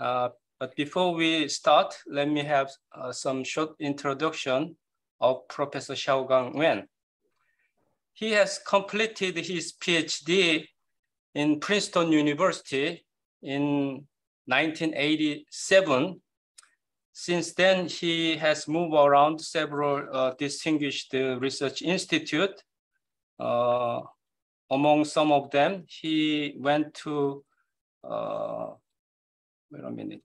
Uh, but before we start, let me have uh, some short introduction of Professor Xiaogang Wen. He has completed his PhD in Princeton University in 1987. Since then, he has moved around several uh, distinguished research institutes. Uh, among some of them, he went to, uh, wait a minute,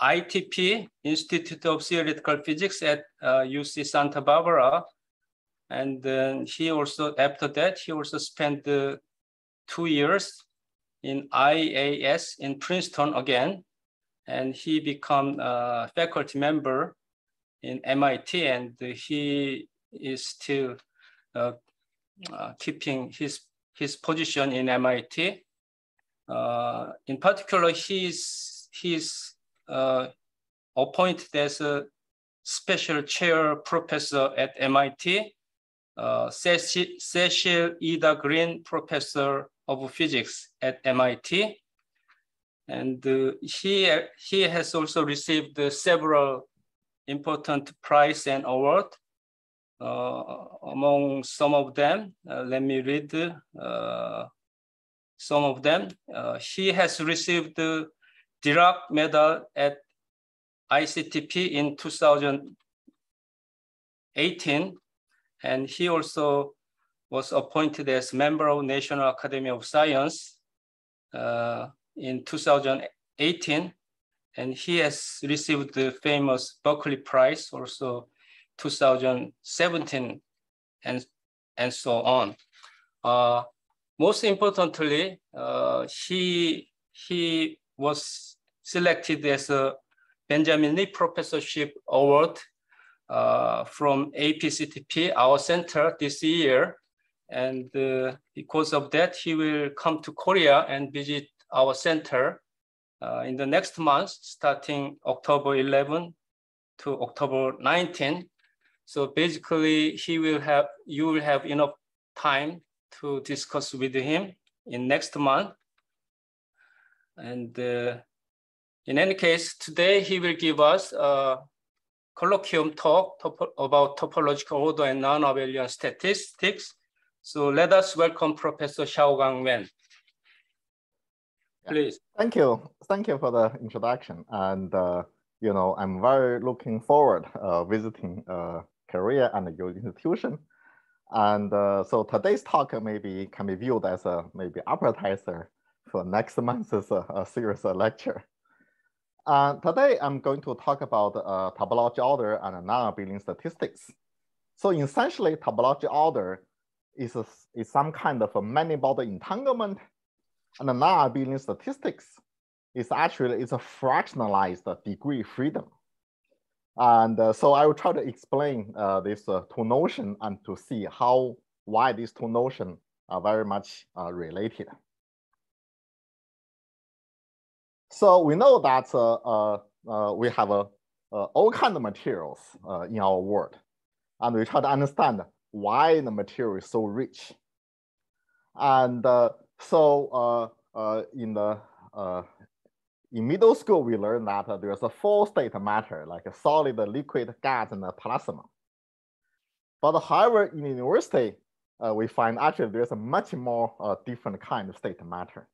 ITP, Institute of Theoretical Physics at UC uh, Santa Barbara. And he also, after that, he also spent two years in IAS in Princeton again. And he become a faculty member in MIT and he is still uh, uh, keeping his, his position in MIT. Uh, in particular, he's, he's uh, appointed as a special chair professor at MIT, uh, Cecil, Ida Green Professor of Physics at MIT. And uh, he, he has also received several important prize and award. Uh, among some of them, uh, let me read uh, some of them. he has received the Dirac Medal at ICTP in 2018, and he also was appointed as member of National Academy of Science uh, in 2018, and he has received the famous Buckley Prize also 2017 and, and so on. Uh, most importantly, uh, he, he was selected as a Benjamin Lee Professorship Award uh, from APCTP, our center this year. And uh, because of that, he will come to Korea and visit our center uh, in the next month, starting October 11 to October 19. So basically, he will have you will have enough time to discuss with him in next month. And uh, in any case, today he will give us a colloquium talk about topological order and non-abelian statistics. So let us welcome Professor Xiaogang Wen. Please. Thank you. Thank you for the introduction. And, uh, you know, I'm very looking forward uh, visiting uh, Korea and your institution. And uh, so today's talk maybe can be viewed as a maybe appetizer for next month's uh, a serious lecture. Uh, today I'm going to talk about uh, topology order and non-abelian statistics. So essentially topology order is, a, is some kind of a many-body entanglement and non-abelian statistics is actually is a fractionalized degree of freedom. And uh, so I will try to explain uh, this uh, two notion and to see how, why these two notions are very much uh, related. So we know that uh, uh, we have all kinds of materials in our world, and we try to understand why the material is so rich. And so in the in middle school, we learned that uh, there's a four state matter, like a solid, liquid, gas, and a plasma. But however, in university, uh, we find actually there's a much more uh, different kind of state matter.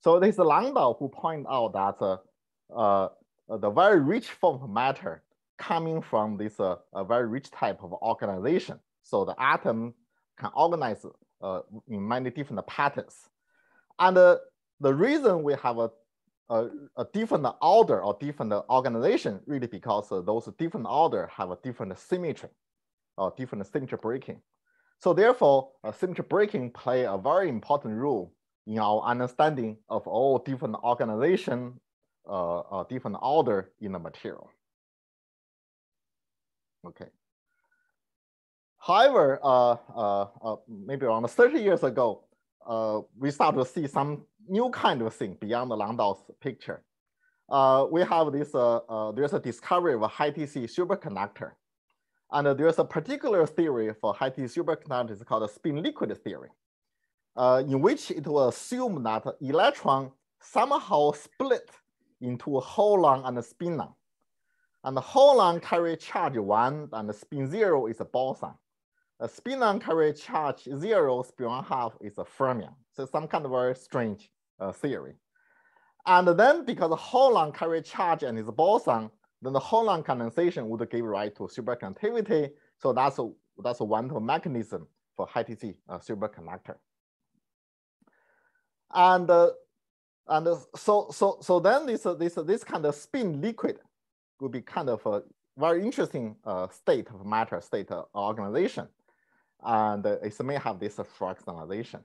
So there's Landau who point out that uh, uh, the very rich form of matter coming from this uh, a very rich type of organization. So the atom can organize in many different patterns. And the reason we have a a, a different order or different organization really because those different order have a different symmetry or different symmetry breaking. So therefore, symmetry breaking play a very important role in our understanding of all different organization, uh, uh, different order in the material. Okay. However, uh, uh, uh, maybe around 30 years ago, uh, we start to see some new kind of thing beyond the Landau's picture. Uh, we have this, uh, uh, there's a discovery of a high TC superconductor. And there's a particular theory for high TC superconductor, it's called the spin liquid theory, uh, in which it will assume that electron somehow split into a holon and a spinon. And the holon carry charge one and the spin zero is a boson. A spinon carry charge zero, spin one half is a fermion. So some kind of very strange uh, theory. And then because the holon carry charge and is a boson, then the holon condensation would give rise to superconductivity. So that's a, that's a one mechanism for high TC uh, superconductor. And uh, and so so so then this uh, this uh, this kind of spin liquid would be kind of a very interesting uh, state of matter state organization, and it may have this fractionalization.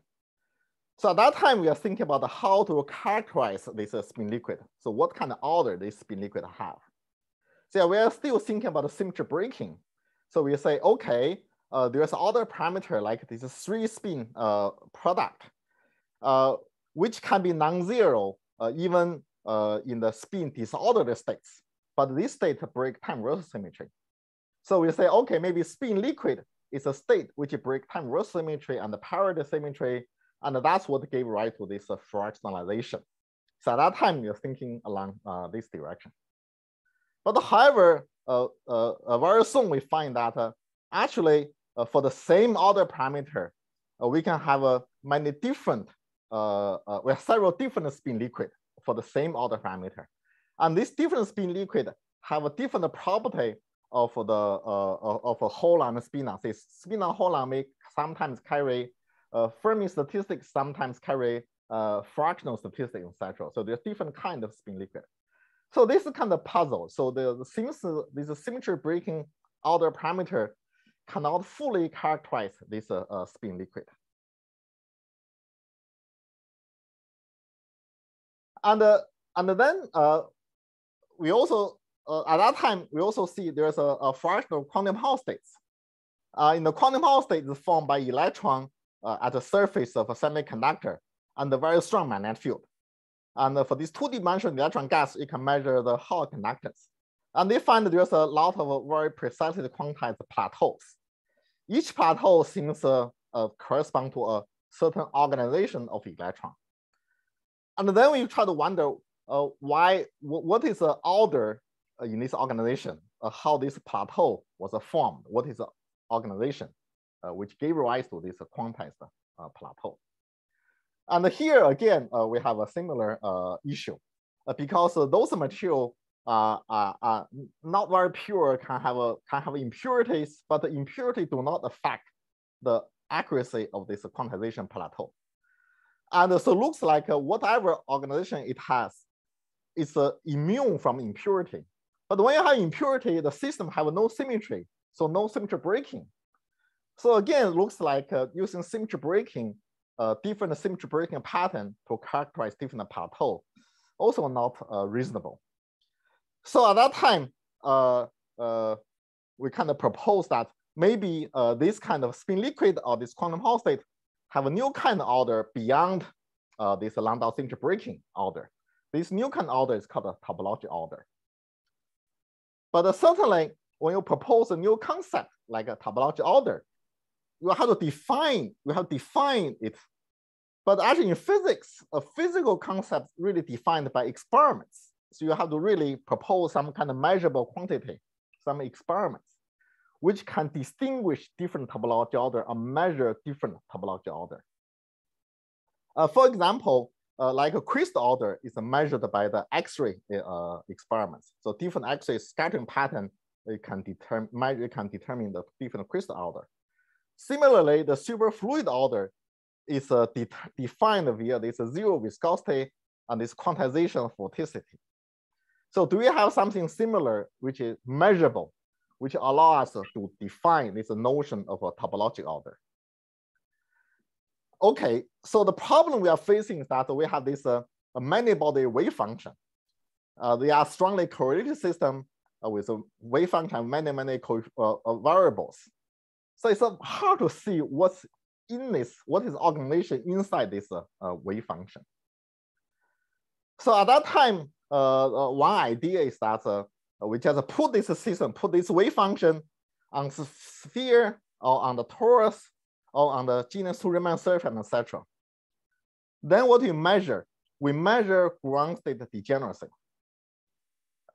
So at that time, we are thinking about how to characterize this spin liquid. So what kind of order this spin liquid have? So we are still thinking about symmetry breaking. So we say, okay, uh, there's other parameter like this three spin uh, product. Uh, which can be non-zero uh, even uh, in the spin disordered states. But this state break time reversal symmetry. So we say, okay, maybe spin liquid is a state which break time reversal symmetry and the parity symmetry. And that's what gave rise to this uh, fractionalization. So at that time, you're thinking along uh, this direction. But however, uh, very soon we find that actually for the same order parameter, we can have many different we have several different spin liquid for the same order parameter. And this different spin liquid have a different property of the uh, of a holon spinon. This spinon holon may sometimes carry uh, Fermi statistics, sometimes carry uh, fractional statistics, etc. So there's different kind of spin liquid. So this is kind of puzzle. So the, since this symmetry breaking order parameter cannot fully characterize this uh, uh, spin liquid. and uh, and then uh, we also uh, at that time we also see there's a, a fraction of quantum Hall states. Uh, in the quantum Hall state is formed by electron uh, at the surface of a semiconductor and a very strong magnetic field. And for this two-dimensional electron gas, you can measure the Hall conductance. And they find there's a lot of very precisely quantized plateaus. Each plateau seems uh, uh, correspond to a certain organization of electron. And then we try to wonder uh, why, what is the order uh, in this organization, uh, how this plateau was formed, what is the organization which gave rise to this quantized uh, plateau. And here again, uh, we have a similar issue because those material are, are, not very pure, can have, a, can have impurities, but the impurity do not affect the accuracy of this quantization plateau. And so it looks like uh, whatever organization it has, it's uh, immune from impurity. But when you have impurity, the system have no symmetry, so no symmetry breaking. So again, it looks like uh, using symmetry breaking, uh, different symmetry breaking pattern to characterize different plateau, also not uh, reasonable. So at that time, uh, uh, we kind of propose that maybe uh, this kind of spin liquid or this quantum Hall state have a new kind of order beyond this Landau symmetry breaking order. This new kind of order is called a topological order. But certainly, when you propose a new concept like a topological order, you have to define, you have to define it. But actually in physics, a physical concept really defined by experiments. So you have to really propose some kind of measurable quantity, some experiments which can distinguish different topological order and measure different topological order. Uh, for example, uh, like a crystal order is measured by the X-ray uh, experiments. So different X-ray scattering pattern it can determine measure can determine the different crystal order. Similarly, the superfluid order is uh, de defined via this zero viscosity and this quantization of vorticity. So do we have something similar which is measurable which allow us to define this notion of a topological order. Okay, so the problem we are facing is that we have this uh, many-body wave function. Uh, they are strongly correlated system uh, with a wave function, many, many uh, uh, variables. So it's uh, hard to see what's in this, what is organization inside this wave function. So at that time, one idea is that uh, we just put this system, put this wave function on the sphere or on the torus or on the genus Riemann surface, etc. Then what you measure? we measure ground state degeneracy.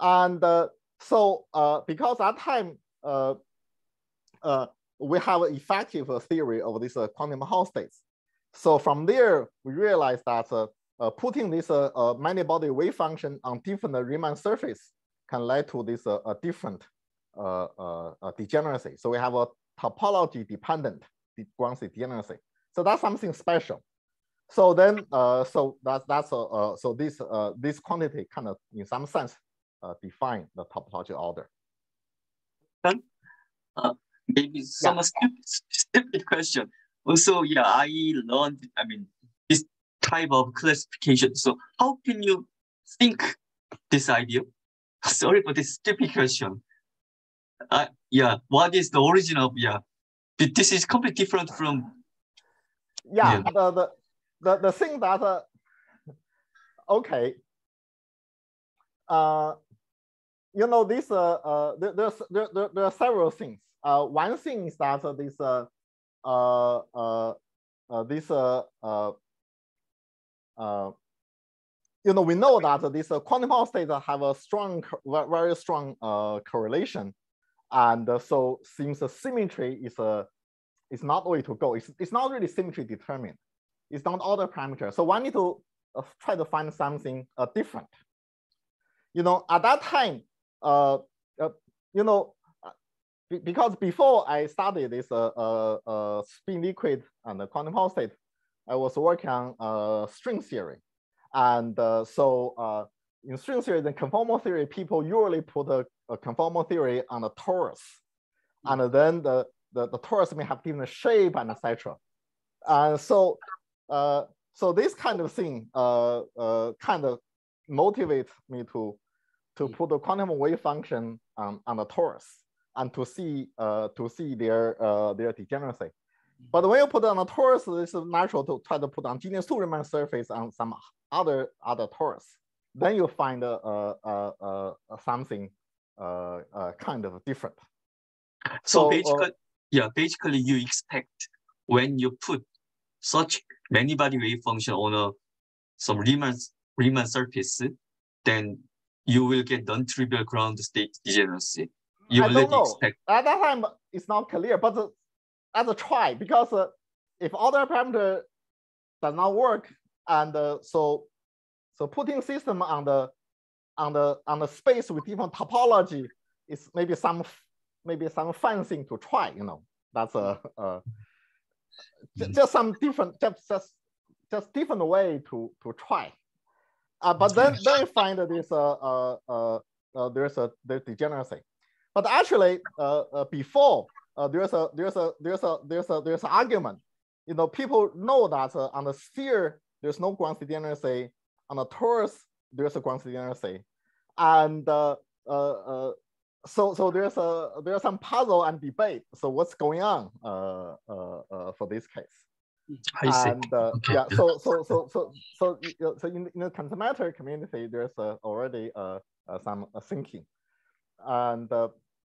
And uh, so uh, because at that time, uh, uh, we have an effective theory of this quantum Hall states. So from there, we realized that putting this many body wave function on different Riemann surface can lead to this different degeneracy. So we have a topology dependent state degeneracy. So that's something special. So then, uh, so that's that's uh, uh, so this uh, this quantity kind of in some sense uh, define the topological order. Uh, maybe some yeah. stupid, stupid question. Also, yeah, I learned. I mean, this type of classification. So how can you think this idea? Sorry for this stupid question. Uh, yeah, what is the origin of yeah? This is completely different from. Yeah, yeah. The, the the the thing that uh, okay. Uh, you know, this uh, uh there, there's there, there, there are several things. Uh, one thing is that this uh, uh, uh, this uh, uh, you know, we know that this quantum Hall states have a strong, very strong uh, correlation, and so since the symmetry is a is not the way to go. It's, it's not really symmetry determined. It's not order parameter. So one need to uh, try to find something uh, different. You know, at that time, uh, uh, you know, because before I studied this uh, uh, uh, spin liquid and the quantum Hall state, I was working on uh, string theory. And uh, so uh, in string theory, the conformal theory, people usually put a, a conformal theory on a torus. And then the, the, the torus may have different shape and etc. And so, uh, so this kind of thing uh, uh, kind of motivates me to to put the quantum wave function on, on the torus and to see uh, to see their uh, their degeneracy. But when you put on a torus, it's natural to try to put on genus two Riemann surface on some other other torus. Then you find uh, uh, uh, something uh, uh, kind of different. So, so basically, uh, yeah, basically you expect when you put such many body wave function on a some Riemann Riemann surface, then you will get non-trivial ground state degeneracy. You I don't know. Expect... At that time, it's not clear, but uh, as a try, because uh, if other parameter does not work, and uh, so so putting system on the on the on the space with different topology is maybe some maybe some fun thing to try. You know, that's a, a just some different just just just different way to to try. Uh, but then, then you find uh, uh, uh, uh, there's a there's degeneracy. But actually, uh, uh, before uh, there's a there's a there's a there's a there's an argument. You know, people know that uh, on the sphere there's no ground degeneracy. On the torus there's a ground degeneracy, and uh, uh, uh, so so there's a there's some puzzle and debate. So what's going on uh, uh, uh, for this case? and uh, okay. yeah, so so so so so so in, in the quantum matter community, there's uh, already some uh, thinking, and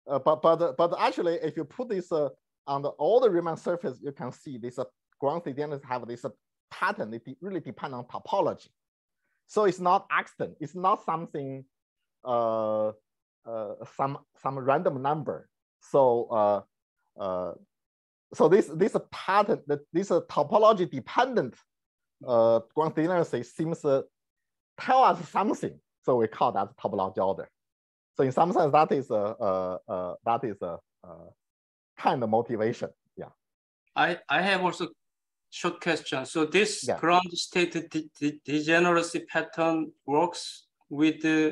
uh, but but but actually, if you put this uh, on the all the Riemann surface, you can see this uh, ground state have this uh, pattern. It really depend on topology, so it's not accident. It's not something some some random number. So so this this pattern, that this topology dependent uh, ground degeneracy seems to tell us something. So we call that topology order. So in some sense, that is a, a, a that is a, a, kind of motivation. Yeah. I I have also short question. So this yeah. ground state de de degeneracy pattern works with uh,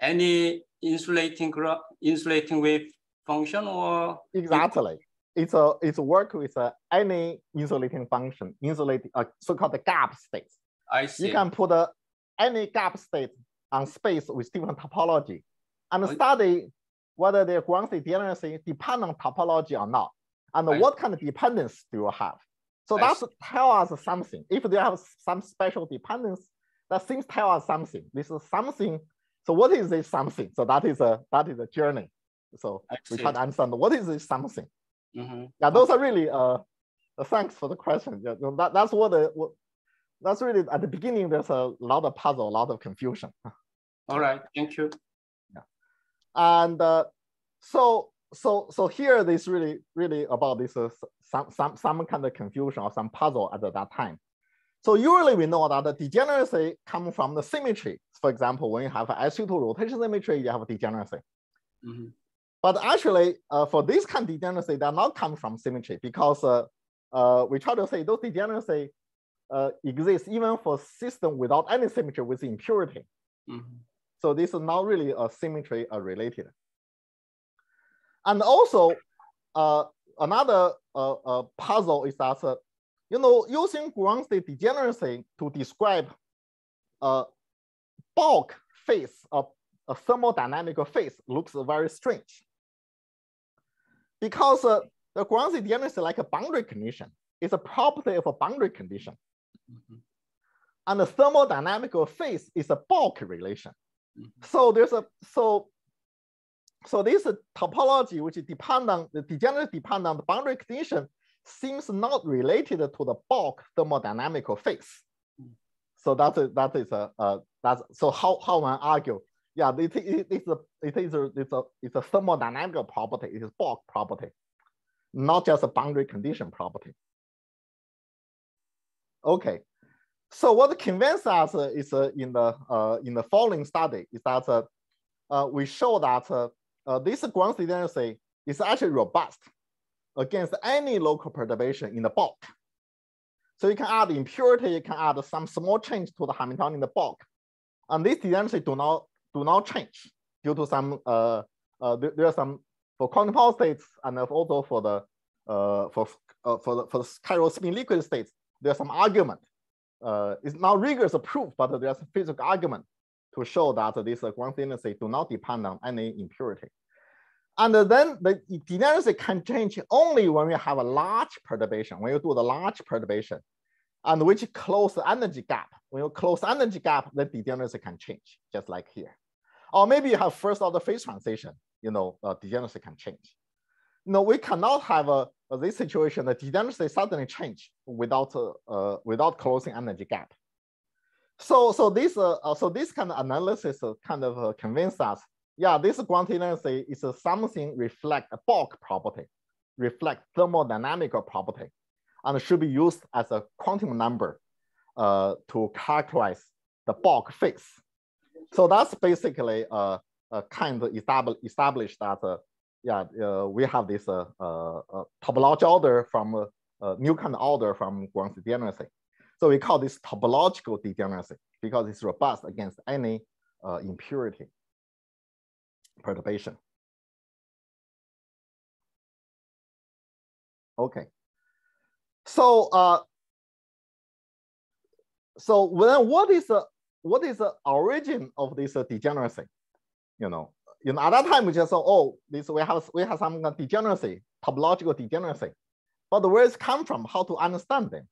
any insulating insulating wave function or exactly it's a it's work with uh, any insulating function, insulating uh, so-called gap states. I see. You can put uh, any gap state on space with different topology and study whether the ground state depend on topology or not, and I what kind of dependence do you have. So that tell us something. If they have some special dependence, that seems tell us something. This is something. So what is this something? So that is a that is a journey. So we try to understand what is this something. Mm-hmm. Yeah, those are really uh, thanks for the question. Yeah, that, that's what the what, that's really at the beginning. There's a lot of puzzle, a lot of confusion. All right, thank you. And uh, so so so here this really really about this uh, some some some kind of confusion or some puzzle at that time. So usually we know that the degeneracy comes from the symmetry. For example, when you have an SU2 rotation symmetry, you have a degeneracy. Mm -hmm. But actually, uh, for this kind of degeneracy, they're not coming from symmetry because uh, uh, we try to say those degeneracy uh, exist even for system without any symmetry with impurity. Mm -hmm. So this is not really a symmetry uh, related. And also, uh, another uh, uh, puzzle is that, uh, you know, using ground state degeneracy to describe a bulk phase of a thermodynamic phase looks very strange. Because uh, the ground state degeneracy is like a boundary condition. It's a property of a boundary condition. Mm -hmm. And the thermodynamic phase is a bulk relation. Mm -hmm. So there's a, so so this topology, which depend on the degenerate depend on the boundary condition, seems not related to the bulk thermodynamical phase. So that is that is a uh, that's so how how one argue? Yeah, it, it, it's a it is a it's a it's a thermodynamical property. It is bulk property, not just a boundary condition property. Okay, so what convinces us is in the uh, in the following study is that uh, we show that uh, this ground degeneracy is actually robust against any local perturbation in the bulk. So you can add impurity, you can add some small change to the Hamiltonian in the bulk. And this density do not, do not change due to some, uh, uh, there, there, are some, for Hall states and also for the, uh, for, uh, for the, for the chiral spin liquid states, there's some argument. Uh, it's not rigorous proof, but there's a physical argument to show that this ground degeneracy do not depend on any impurity. And then the degeneracy can change only when we have a large perturbation, when you do the large perturbation, and which close the energy gap. When you close energy gap, the degeneracy can change, just like here. Or maybe you have first order phase transition, you know, uh, degeneracy can change. No, we cannot have a, a, this situation, the degeneracy suddenly change without, uh, without closing energy gap. So, so this, uh, uh, so this kind of analysis uh, kind of uh, us, yeah, this degeneracy is uh, something reflect a bulk property, reflect thermodynamic property, and should be used as a quantum number uh, to characterize the bulk phase. So that's basically uh, a kind of establish, established that, yeah, uh, we have this uh, uh, topological order from a new kind of order from ground degeneracy. So we call this topological degeneracy because it's robust against any uh, impurity perturbation. Okay. So uh, so then what is the what is the origin of this uh, degeneracy? You know, at that time we just oh, this we have we have some degeneracy, topological degeneracy. But where it come from? How to understand them?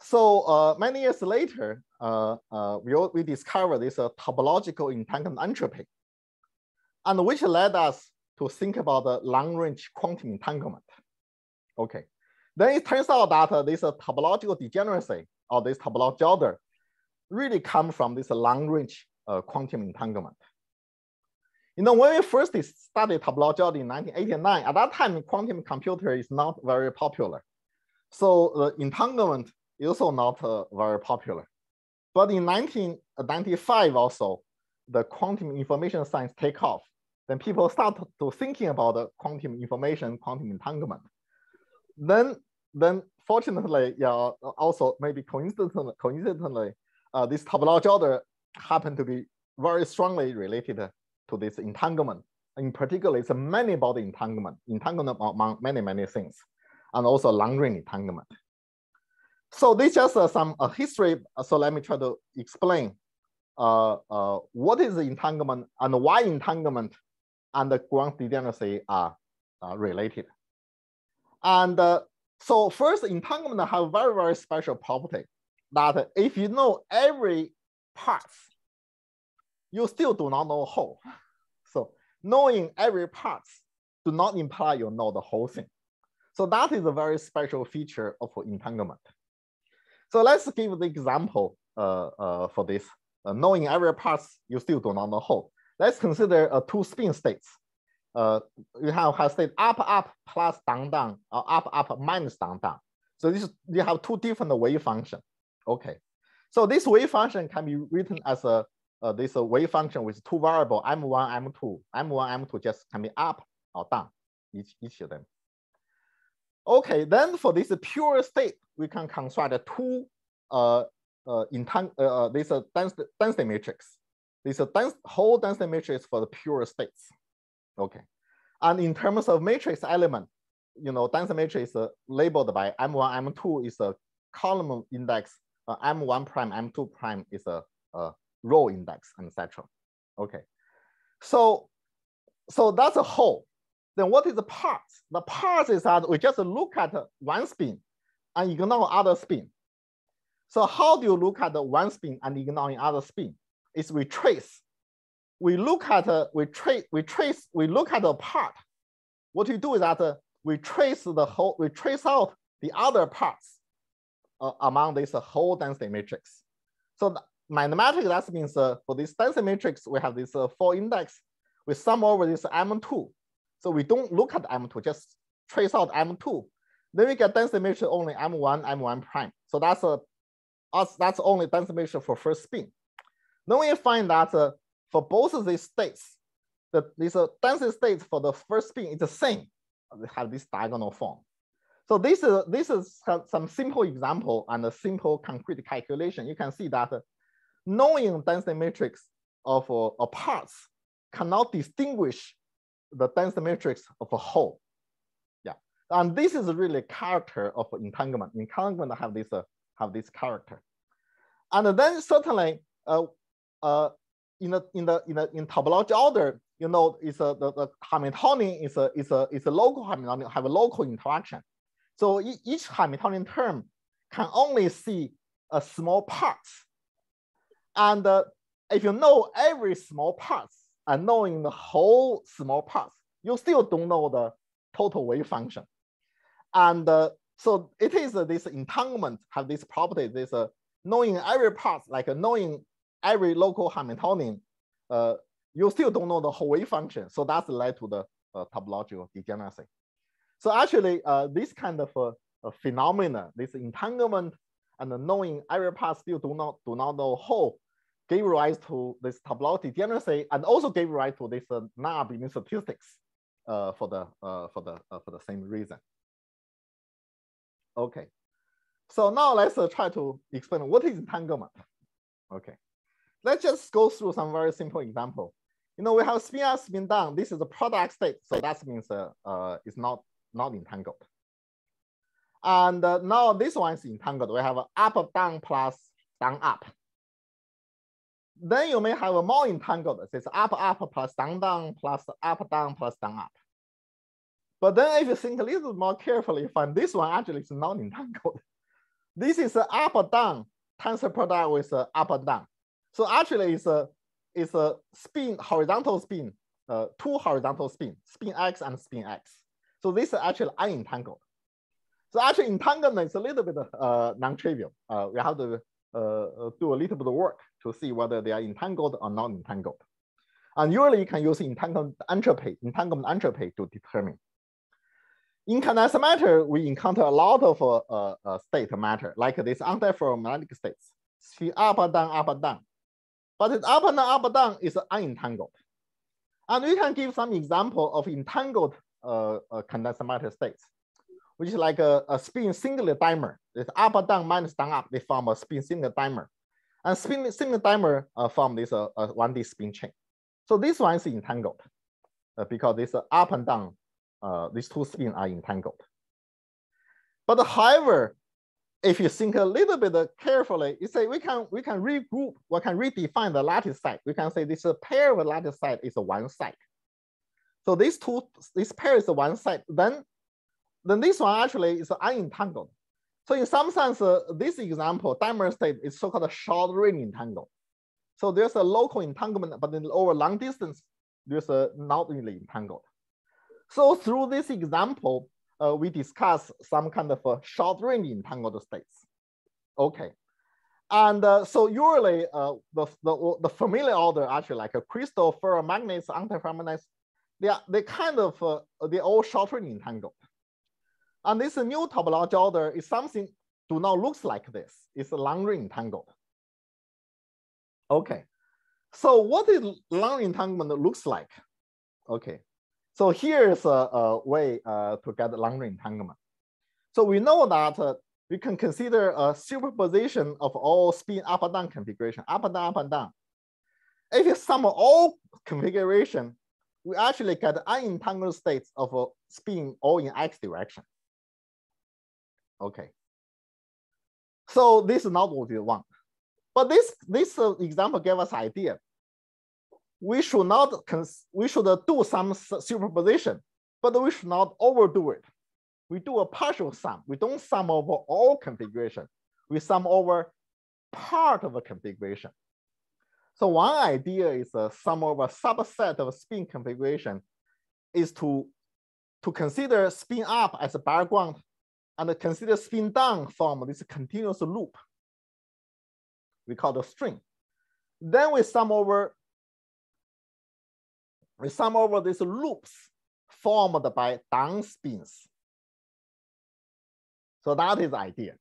So uh, many years later, uh, uh, we, we discovered this uh, topological entanglement entropy, and which led us to think about the long-range quantum entanglement. Okay, then it turns out that uh, this uh, topological degeneracy or this topological order really comes from this long-range quantum entanglement. You know, when we first studied topological order in 1989, at that time, quantum computer is not very popular. So the entanglement is also not uh, very popular. But in 1995 also, the quantum information science take off. Then people start to thinking about the quantum information, quantum entanglement. Then, then fortunately, yeah, also maybe coincidentally, coincidentally uh, this topology order happened to be very strongly related to this entanglement. In particular, it's a many body entanglement, entanglement among many, many things, and also long range entanglement. So this just uh, some uh, history. So let me try to explain uh, uh, what is entanglement and why entanglement and the ground degeneracy are uh, related. And uh, so first entanglement have very, very special property that if you know every part, you still do not know whole. So knowing every part do not imply you know the whole thing. So that is a very special feature of entanglement. So let's give the example uh, uh, for this. Uh, knowing every parts, you still do not know whole. Let's consider uh, two spin states. Uh, you have, have state up, up plus down, down, or up, up minus down, down. So this you have two different wave function. Okay. So this wave function can be written as a uh, this wave function with two variable m1, m2. m1, m2 just can be up or down, each, each of them. Okay, then for this pure state, we can construct two uh, uh, intang uh, uh this a density matrix. This a dense, whole density matrix for the pure states. Okay, and in terms of matrix element, you know, density matrix uh, labeled by M1, M2 is a column index, uh, M1 prime, M2 prime is a, a row index, etc. Okay, so so that's a whole. Then what is the parts? The parts is that we just look at one spin and ignore other spin. So how do you look at the one spin and ignoring other spin? Is we trace. We look at uh, we trace we trace we look at the part. What we do is that uh, we trace the whole we trace out the other parts uh, among this whole density matrix. So mathematically that means uh, for this density matrix we have this uh, four index. We sum over this M2 so we don't look at M2, just trace out M2. Then we get density matrix only M1, M1 prime. So that's a us that's only density matrix for first spin. Then we find that uh, for both of these states, the this uh, density states for the first spin is the same. They have this diagonal form. So this is this is some simple example and a simple concrete calculation. You can see that uh, knowing density matrix of a parts cannot distinguish the density matrix of a whole. Yeah, and this is really character of entanglement. Entanglement have this uh, have this character, and then certainly uh, uh, in the in the in the in topology order, you know, it's a the, the Hamiltonian is a is a is a local Hamiltonian have a local interaction. So each Hamiltonian term can only see a small parts, and uh, if you know every small parts, and knowing the whole small parts, you still don't know the total wave function. And uh, so it is uh, this entanglement have this property, this uh, knowing every part, like uh, knowing every local Hamiltonian, uh, you still don't know the whole wave function. So that's led to the uh, topological degeneracy. So actually, this kind of phenomena, this entanglement and knowing every part still do not do not know whole gave rise to this topological degeneracy and also gave rise to this uh, non-abelian statistics uh, for the uh, for the uh, for the same reason. Okay, so now let's uh, try to explain what is entanglement. Okay, let's just go through some very simple example. You know, we have spin up, spin down. This is the product state, so that means uh, uh, it's not not entangled. And now this one is entangled. We have up down plus down up. Then you may have a more entangled. It's up, up plus down, down plus up, down plus down, up. But then if you think a little more carefully, you find this one actually is not entangled. This is an up down tensor product with up or down. So actually it's a, it's a spin, horizontal spin, uh, two horizontal spin, spin X and spin X. So this is actually unentangled. So actually entanglement is a little bit uh, non-trivial. Uh, we have to uh, uh, do a little bit of work to see whether they are entangled or not entangled. And usually you can use entanglement entropy, entanglement entropy to determine. In condensed matter, we encounter a lot of uh, uh, state matter, like this antiferromagnetic states, see up and down, up and down. But up and down, up and down is unentangled. And we can give some example of entangled uh, uh, condensed matter states, which is like a, a spin singlet dimer. It's up and down minus down up, they form a spin singlet dimer. And spin, singlet dimer uh, form this uh, uh, 1D spin chain. So this one is entangled uh, because this uh, up and down, uh, these two spins are entangled. But however, if you think a little bit carefully, you say we can we can regroup, we can redefine the lattice site. We can say this pair of lattice site is a one site. So these two, this pair is one site. Then, then this one actually is unentangled. So in some sense, uh, this example, dimer state is so-called a short range entangle. So there's a local entanglement, but then over long distance, there's a not really entangled. So through this example, uh, we discuss some kind of a short range entangled states. Okay. And uh, so usually uh, the, the, the familiar order actually like a crystal, ferromagnets, antiferromagnets, they are they kind of uh, they all shortly entangled. And this new topological order is something do not looks like this. It's a long-range entangled. Okay, so what is long entanglement looks like? Okay, so here's a, a way uh, to get long-range entanglement. So we know that uh, we can consider a superposition of all spin up and down configuration, up and down, up and down. If you sum all configuration, we actually get unentangled states of a spin all in x direction. Okay. So this is not what we want. But this, this uh, example gave us idea. We should not, we should do some superposition, but we should not overdo it we do a partial sum. We don't sum over all configuration. We sum over part of a configuration. So one idea is a sum over a subset of spin configuration is to, to consider spin up as a background and consider spin down from this continuous loop. We call the string. Then we sum over we sum over these loops formed by down spins. So that is the idea.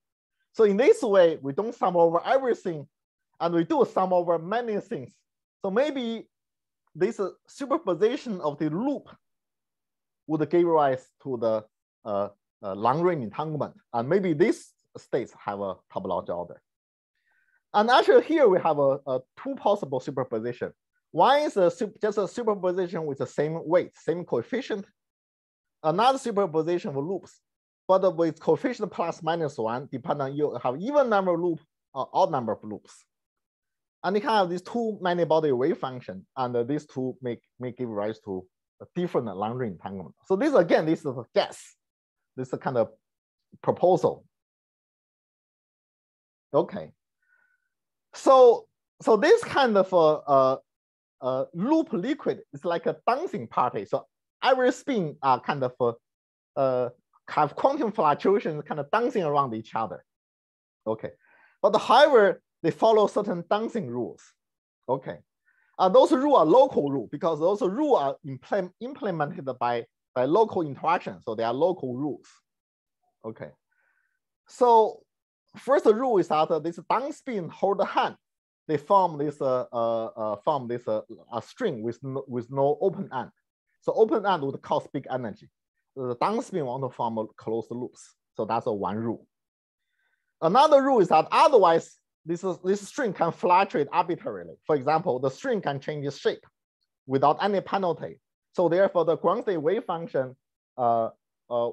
So in this way, we don't sum over everything and we do sum over many things. So maybe this superposition of the loop would give rise to the uh, uh, long-range entanglement. And maybe these states have a topology order. And actually here we have a, a two possible superposition. One is a, just a superposition with the same weight, same coefficient. Another superposition of loops but with coefficient plus minus one, depending on you have even number of loop or odd number of loops. And you can have these two many-body wave function, and these two make, make give rise to different long-range entanglement. So this, again, this is a guess. This is a kind of proposal. Okay. So, so this kind of uh, uh, loop liquid is like a dancing party. So every spin are kind of uh, uh, have quantum fluctuations kind of dancing around each other. Okay, but however, they follow certain dancing rules. Okay, uh, those rules are local rules because those rules are implement, implemented by, by local interaction. So they are local rules. Okay, so first rule is that this downspin hold hand. They form this uh, uh, uh form this uh, a string with no, with no open end. So open end would cause big energy the downspin want to form a closed loops. So that's a one rule. Another rule is that otherwise this, is, this string can fluctuate arbitrarily. For example, the string can change its shape without any penalty. So therefore the ground state wave function uh, uh,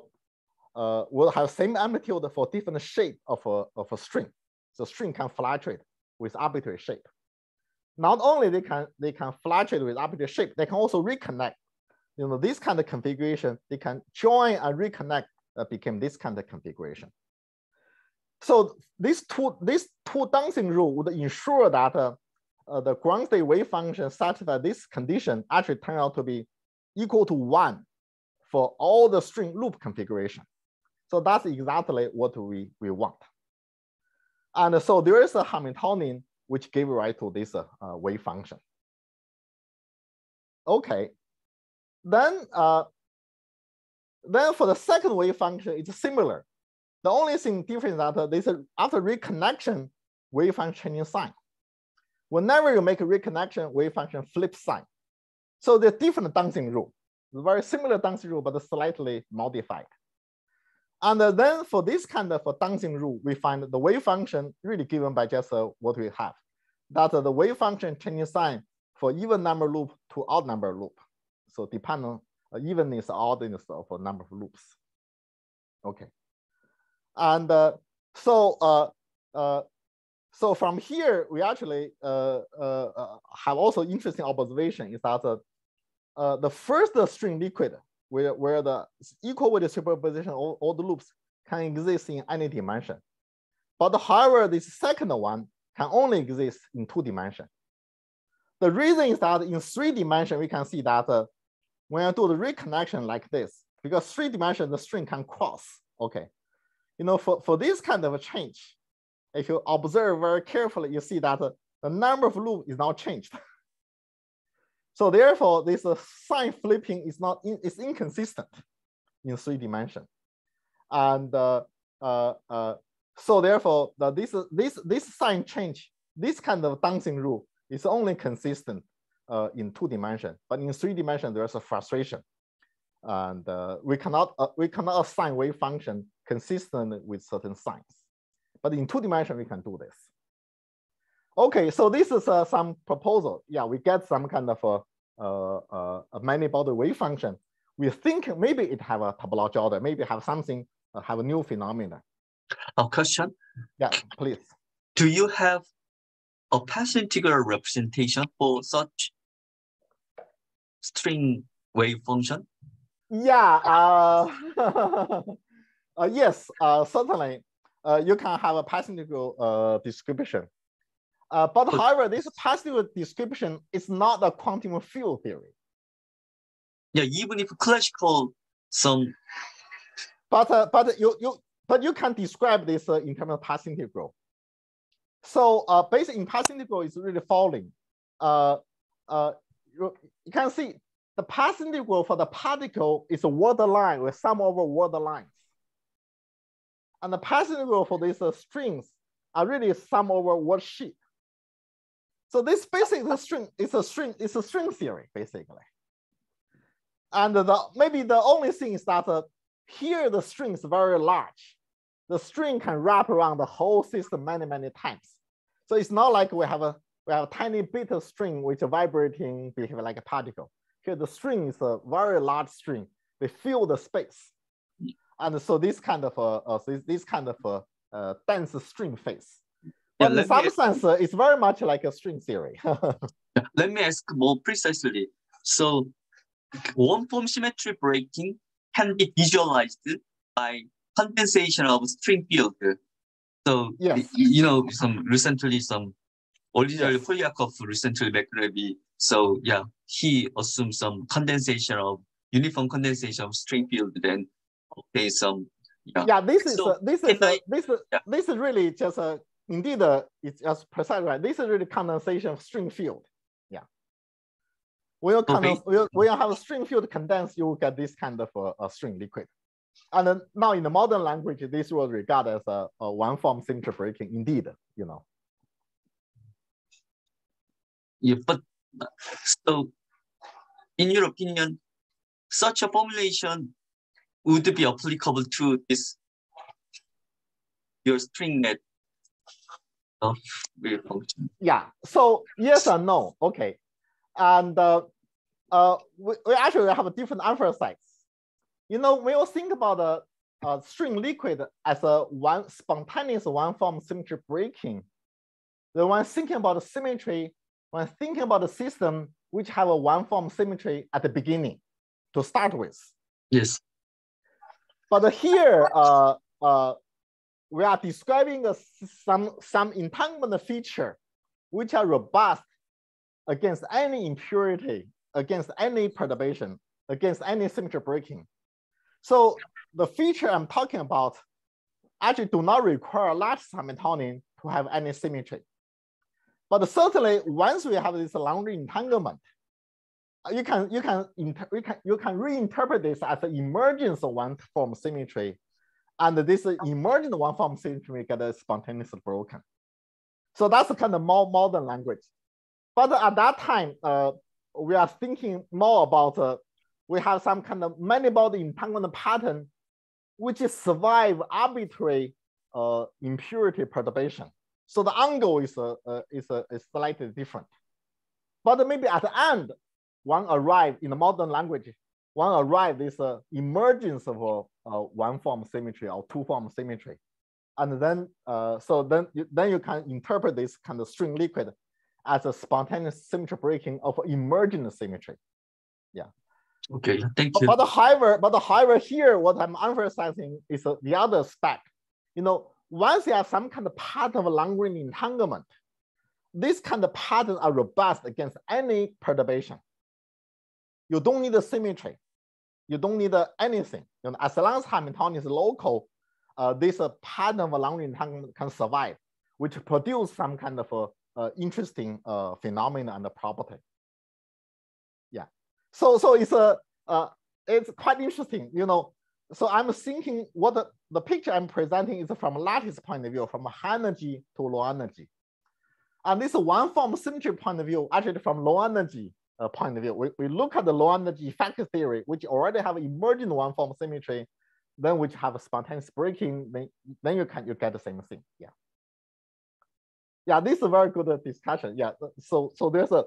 uh, will have same amplitude for different shape of a, of a string. So string can fluctuate with arbitrary shape. Not only they can, they can fluctuate with arbitrary shape, they can also reconnect you know, this kind of configuration, they can join and reconnect uh, became this kind of configuration. So these two, this two dancing rule would ensure that uh, uh, the ground state wave function satisfy this condition actually turn out to be equal to one for all the string loop configuration. So that's exactly what we, we want. And so there is a Hamiltonian which gave rise to this uh, wave function. Okay, then, uh, then for the second wave function, it's similar. The only thing different is that this after reconnection, wave function changing sign. Whenever you make a reconnection, wave function flip sign. So the different dancing rule. Very similar dancing rule, but slightly modified. And then for this kind of a dancing rule, we find the wave function really given by just uh, what we have. That uh, the wave function changing sign for even number loop to odd number loop. So depend on uh, evenness, oddness of a number of loops. Okay. And uh, so uh, uh, so from here, we actually uh, uh, uh have also interesting observation is that uh, the first string liquid where, where the equal weight superposition all, all the loops can exist in any dimension. But however, this second one can only exist in two dimension. The reason is that in three dimension, we can see that uh, when I do the reconnection like this, because three dimension, the string can cross, okay. You know, for, for this kind of a change, if you observe very carefully, you see that uh, the number of loop is now changed. so therefore, this uh, sign flipping is not in, is inconsistent in three dimension. And uh, uh, uh, so therefore, the, this, this, this sign change, this kind of dancing rule is only consistent uh, in two dimension, but in three dimension, there's a frustration. And uh, we, cannot, we cannot assign wave function consistent with certain signs. But in two dimension, we can do this. Okay, so this is uh, some proposal. Yeah, we get some kind of a, a, a many-body wave function. We think maybe it have a topological order, maybe have something, uh, have a new phenomenon. A question? Yeah, please. Do you have a Path integral representation for such string wave function? Yeah, uh, uh, yes, uh, certainly. Uh, you can have a Path integral uh, description. Uh, but however, this integral description is not a quantum field theory. Yeah, even if classical some But uh, but you you but you can describe this uh, in terms of path integral. So uh, basic in path integral is really falling. Uh, uh, you, you can see the path integral for the particle is a world line with sum over world lines. And the path integral for these uh, strings are really sum over world sheet. So this basically string is a string, it's a string theory, basically. And the maybe the only thing is that uh, here the string is very large. The string can wrap around the whole system many, many times. So it's not like we have a we have a tiny bit of string which vibrating behave like a particle. Here the string is a very large string. They fill the space. And so this kind of a, uh this, this kind of a uh, dense string phase. In some me- sense, uh, it's very much like a string theory. let me ask more precisely. So one form symmetry breaking can be visualized by condensation of string field. So Yes. you know some recently some original Yes. Polyakov recently McRae. So yeah, he assumed some condensation of uniform condensation of string field. Then okay, some yeah. yeah, this is So uh, this is uh, I- this is Yeah. this is really just a indeed uh, it's just precise right. This is really condensation of string field. Yeah. When you, condense, Okay. when you, have a string field condensed, you will get this kind of uh, a string liquid. And now in the modern language, this was regarded as a, a one form symmetry breaking. Indeed, you know. Yeah, but so in your opinion, such a formulation would be applicable to this your string net of wave function. Yeah. So yes or no? Okay. And uh, uh, we, we actually have a different emphasis. You know, when you think about the uh, string liquid as a one spontaneous one form symmetry breaking, the one thinking about the symmetry, when thinking about the system which have a one form symmetry at the beginning to start with. Yes. But here, uh, uh, we are describing a, some, some entanglement feature which are robust against any impurity, against any perturbation, against any symmetry breaking. So the feature I'm talking about actually do not require large Hamiltonian to have any symmetry. But certainly, once we have this long range entanglement, uh, you can you can you can you can reinterpret this as emergence of one form symmetry, and this emergent one form symmetry get spontaneously broken. So that's a kind of more modern language. But at that time, uh, we are thinking more about uh, we have some kind of many-body entanglement pattern, which survive arbitrary uh, impurity perturbation. So the angle is, uh, uh, is, uh, is slightly different. But maybe at the end, one arrive in the modern language, one arrive this uh, emergence of a, a one form symmetry or two form symmetry. And then, uh, so then you, then you can interpret this kind of string liquid as a spontaneous symmetry breaking of emergent symmetry. Yeah. Okay. Thank you. But however, but however, here what I'm emphasizing is uh, the other spec. You know, once you have some kind of pattern of long range entanglement, these kind of patterns are robust against any perturbation. You don't need a symmetry. You don't need anything. You know, as long as Hamiltonian is local, uh, this uh, pattern of long range entanglement can survive. which produce some kind of uh, interesting phenomena and property. Yeah. So so it's a it's quite interesting, you know. So I'm thinking what the, the picture I'm presenting is from lattice point of view, from high energy to low energy. And this one form symmetry point of view, actually from low energy uh, point of view, we, we look at the low energy factor theory, which already have emerging one form symmetry, then which have a spontaneous breaking, then, then you can you get the same thing. Yeah. Yeah, this is a very good discussion. Yeah. So so there's a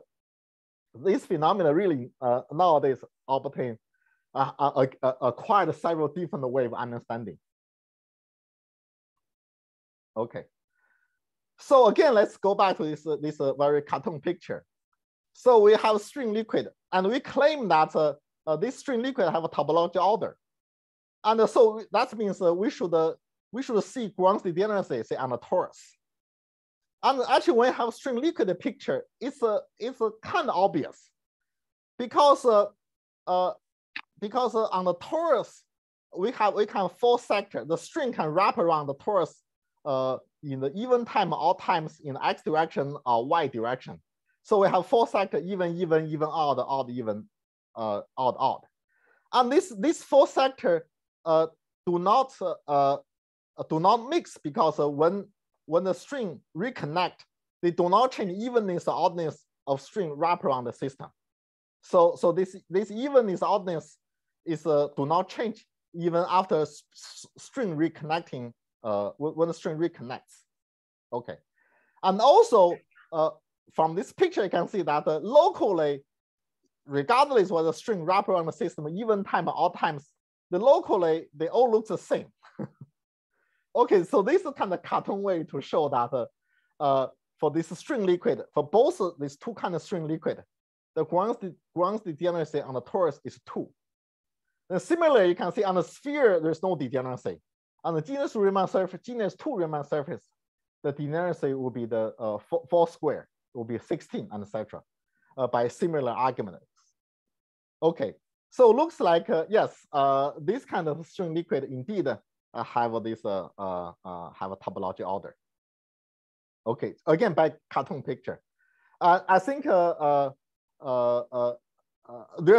this phenomena really uh, nowadays obtain uh, uh, uh, acquired several different way of understanding. Okay. So again, let's go back to this, this uh, very cartoon picture. So we have string liquid, and we claim that uh, uh, this string liquid have a topological order. And so that means we should we should see ground degeneracy say on the torus. And actually, when you have string liquid picture, it's a it's a kind of obvious because uh, uh, because uh, on the torus we have we can four sector. The string can wrap around the torus uh, in the even time all times in x direction or y direction. So we have four sector even, even, even, odd, odd, even, uh, odd, odd. And this, this four sector uh, do not uh, uh, do not mix because uh, when when the string reconnect, they do not change evenness or oddness of string wrap around the system. So so this this evenness oddness is uh, do not change even after string reconnecting uh, when the string reconnects. Okay. And also uh, from this picture, you can see that uh, locally, regardless whether the string wrap around the system, even time or odd times, the locally, they all look the same. okay, so this is kind of cartoon way to show that uh, uh, for this string liquid, for both these two kind of string liquid, the ground, ground degeneracy on the torus is two. And similarly, you can see on the sphere, there's no degeneracy. On the genus Riemann surface, genus two Riemann surface, the degeneracy will be the uh, four, four square, will be 16 and etc. Uh, by similar arguments. Okay, so looks like, uh, yes, uh, this kind of string liquid indeed uh, have this, uh, uh, have a topology order. Okay, again, by cartoon picture. I think there's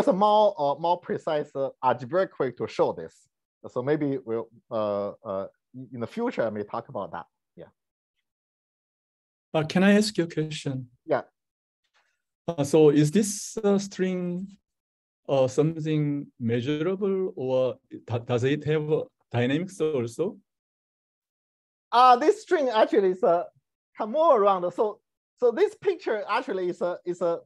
a more, more precise algebraic way to show this. So maybe we'll, in the future, I may talk about that. Uh, can I ask you a question? Yeah. Uh, so is this uh, string uh, something measurable or does it have dynamics also? Uh, this string actually is a come more around. So so this picture actually is a is a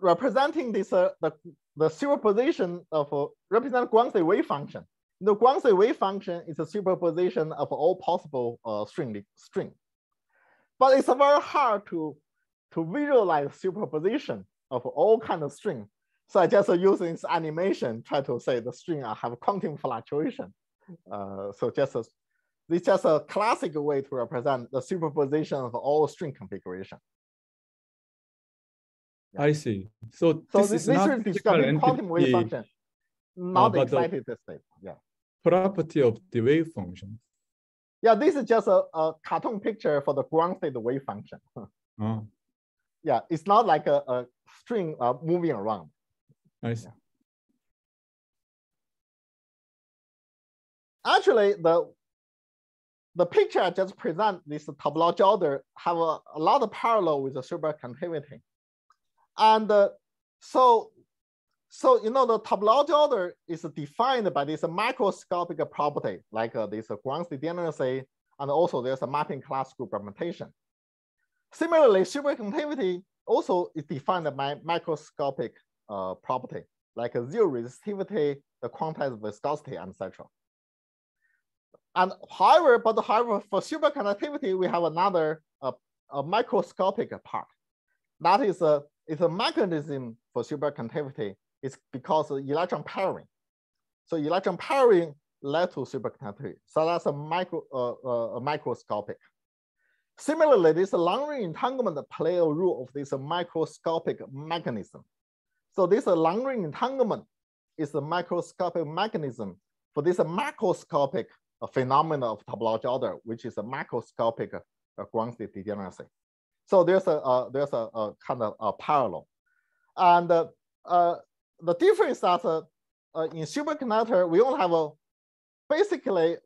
representing this uh, the the superposition of uh, represent ground state wave function. The ground state wave function is a superposition of all possible uh, string string, but it's very hard to to visualize superposition of all kind of string. So I just uh, using this animation try to say the string I have quantum fluctuation. Uh, so just a, it's just a classic way to represent the superposition of all string configuration. Yeah. I see. So, so this, this, is this not describing quantum wave function, not the- excited state. Yeah. property of the wave function. Yeah, this is just a, a cartoon picture for the ground state wave function. Oh, yeah, it's not like a, a string uh, moving around. I see. Actually, the the picture I just present, this topology order, have a, a lot of parallel with the superconductivity. And uh, so, so you know the topology order is defined by this microscopic property, like uh, this ground degeneracy, and also there's a mapping class group representation. Similarly, superconductivity also is defined by microscopic uh, property, like a zero resistivity, the quantized viscosity, etc. And however, but however, for superconductivity, we have another uh, a microscopic part. That is a, is a mechanism for superconductivity. It's because of electron pairing. So electron pairing led to superconductivity. So that's a micro, uh, uh, microscopic. Similarly, this long range entanglement play a role of this microscopic mechanism. So this long range entanglement is a microscopic mechanism for this macroscopic a phenomena of topology order, which is a macroscopic uh, ground state degeneracy. So there's a uh, there's a, a, kind of a parallel, and uh, uh, the difference that uh, uh, in superconductor we only have a basically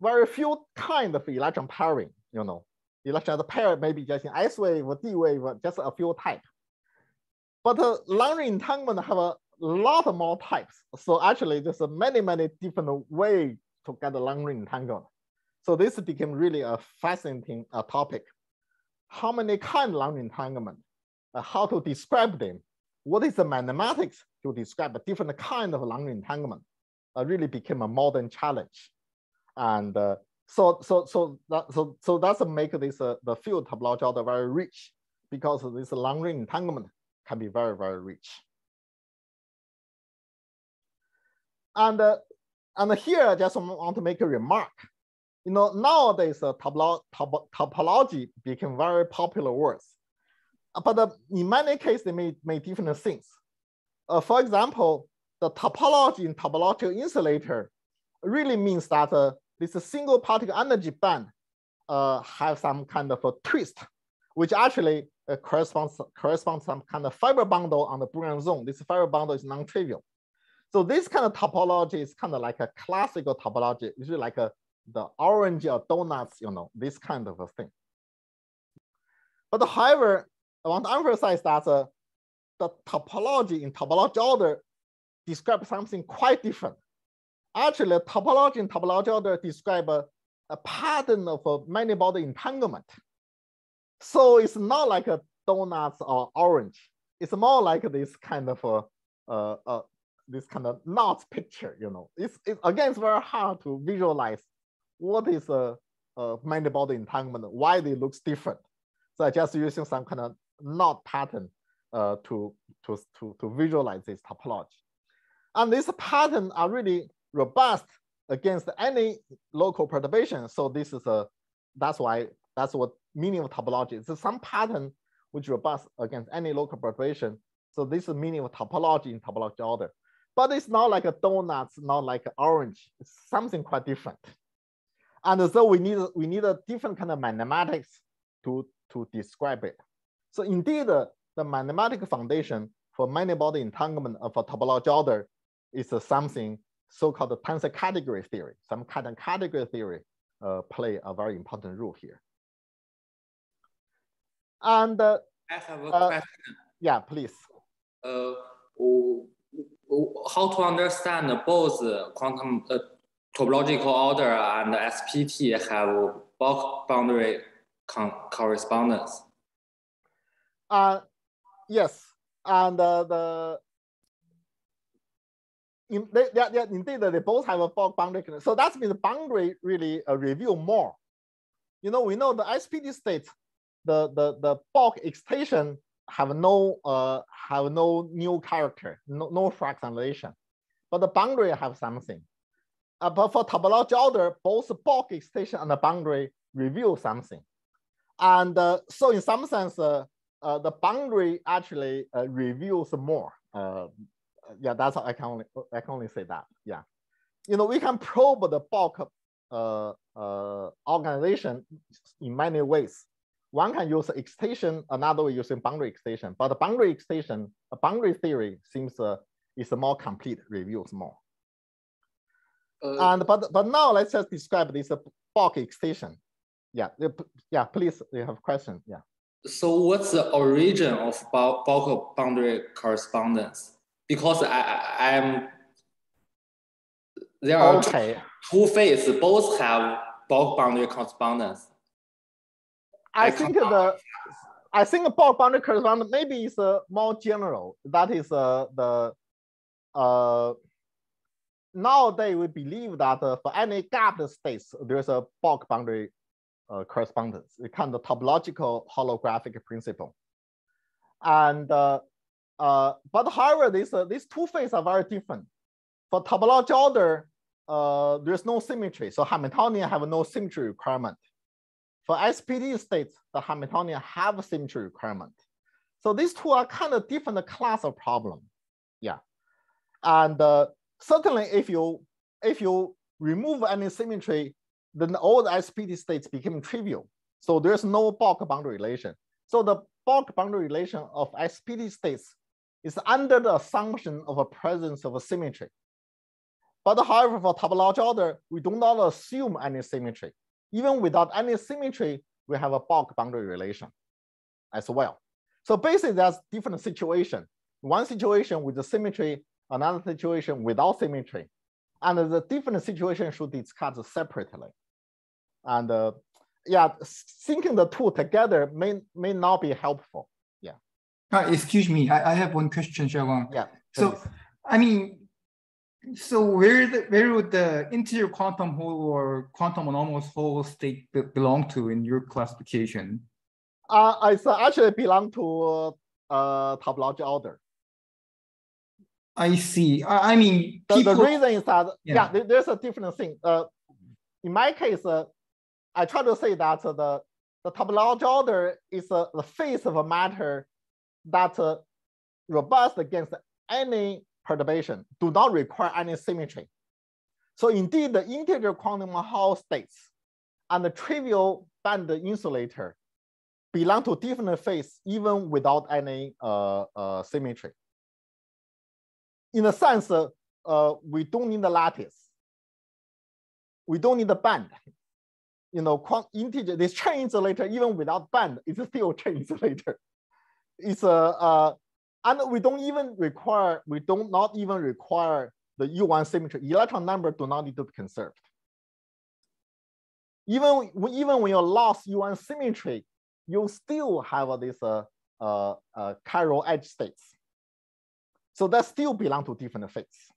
very few kind of electron pairing. You know, electron pair maybe just in S wave or D wave, just a few types. But uh, long entanglement have a lot more types. So actually, there's a many many different ways to get a long entanglement. So this became really a fascinating uh, topic how many kind of long entanglement, uh, how to describe them, what is the mathematics to describe a different kind of long entanglement, uh, really became a modern challenge. And uh, so, so, so, that, so, so that's make this uh, the field of topology order very rich because this long range entanglement can be very, very rich. And, uh, and here I just want to make a remark you know, nowadays uh, top topology became very popular words, but uh, in many cases they may mean different things. Uh, for example, the topology in topological insulator really means that uh, this single particle energy band uh, have some kind of a twist, which actually uh, corresponds corresponds some kind of fiber bundle on the Bragg zone. This fiber bundle is non-trivial. So this kind of topology is kind of like a classical topology. It's like a the orange or donuts, you know, this kind of a thing. But however, I want to emphasize that uh, the topology in topology order describe something quite different. Actually, topology in topology order describe a, a pattern of a many-body entanglement. So it's not like a donuts or orange. It's more like this kind of a, uh, uh, this kind of knot picture, you know. It's, it, again, it's very hard to visualize what is a, a many-body entanglement, why they looks different. So I just using some kind of knot pattern uh, to, to, to, to visualize this topology. And these patterns are really robust against any local perturbation. So this is a, that's why, that's what meaning of topology. It's some pattern which robust against any local perturbation. So this is meaning of topology in topology order. But it's not like a donut, not like an orange. It's something quite different. And so we need, we need a different kind of mathematics to, to describe it. So indeed, uh, the mathematical foundation for many-body entanglement of a topology order is something so-called tensor category theory. Some kind of category theory uh, play a very important role here. And uh, I have a uh, question. Yeah, please. Uh, how to understand both quantum uh, topological order and SPT have bulk boundary correspondence? Uh, yes, and uh, the in, they, they, indeed they both have a bulk boundary. So that means the boundary really uh, reveal more. You know, we know the SPT state, the the the bulk excitation have no uh have no new character, no no fractionalization, but the boundary have something. Uh, but for topology order, both bulk excitation and the boundary reveal something. And uh, so in some sense, uh, uh the boundary actually uh, reveals more. Uh, yeah, that's how I can only I can only say that. Yeah, you know we can probe the bulk organization in many ways. One can use extension, another way using boundary extension. But the boundary extension, a boundary theory seems is a more complete, reveals more. Uh, and but but now let's just describe this bulk excitation. Yeah, yeah. Please, you have a question. Yeah. So what's the origin of bulk boundary correspondence? Because I I'm there are okay. two phases. Both have bulk boundary correspondence. I, I think the I think bulk boundary correspondence maybe is uh, more general. That is uh, the uh, nowadays we believe that uh, for any gapped states, there's a bulk boundary uh, correspondence. We kind of topological holographic principle. And uh, uh but however, these, uh, these two phases are very different. For topology order, uh, there's no symmetry. So Hamiltonian have no symmetry requirement. For SPT states, the Hamiltonian have a symmetry requirement. So these two are kind of different class of problem. Yeah. And uh, certainly if you if you remove any symmetry, then all the SPT states become trivial. So there's no bulk boundary relation. So the bulk boundary relation of SPT states is under the assumption of a presence of a symmetry. But however, for topological order, we do not assume any symmetry. Even without any symmetry, we have a bulk boundary relation as well. So basically, that's different situation. One situation with the symmetry, another situation without symmetry. And the different situation should be discussed separately. And uh, yeah, thinking the two together may, may not be helpful. Yeah. Uh, excuse me, I, I have one question, Xiaogang. Yeah. So, please. I mean, so where the, where would the integer quantum Hall or quantum anomalous Hall state be- belong to in your classification? Uh, it's actually belong to uh, topological order. I see. I, I mean, The, people. the reason is that, yeah, Yeah. there- there's a different thing. Uh, in my case, uh, I try to say that uh, the, the topological order is uh, the face of a matter that uh, robust against any perturbation, do not require any symmetry. So indeed, the integer quantum Hall states and the trivial band insulator belong to different phase even without any uh, uh, symmetry. In a sense, uh, uh, we don't need the lattice. We don't need the band. You know, quant integer, this Chern insulator, even without band, is still Chern insulator. It's a, uh, and we don't even require, we don't not even require the U1 symmetry. Electron number do not need to be conserved. Even, even when you lost U1 symmetry, you still have this uh, uh, uh, chiral edge states. So that still belong to different fates.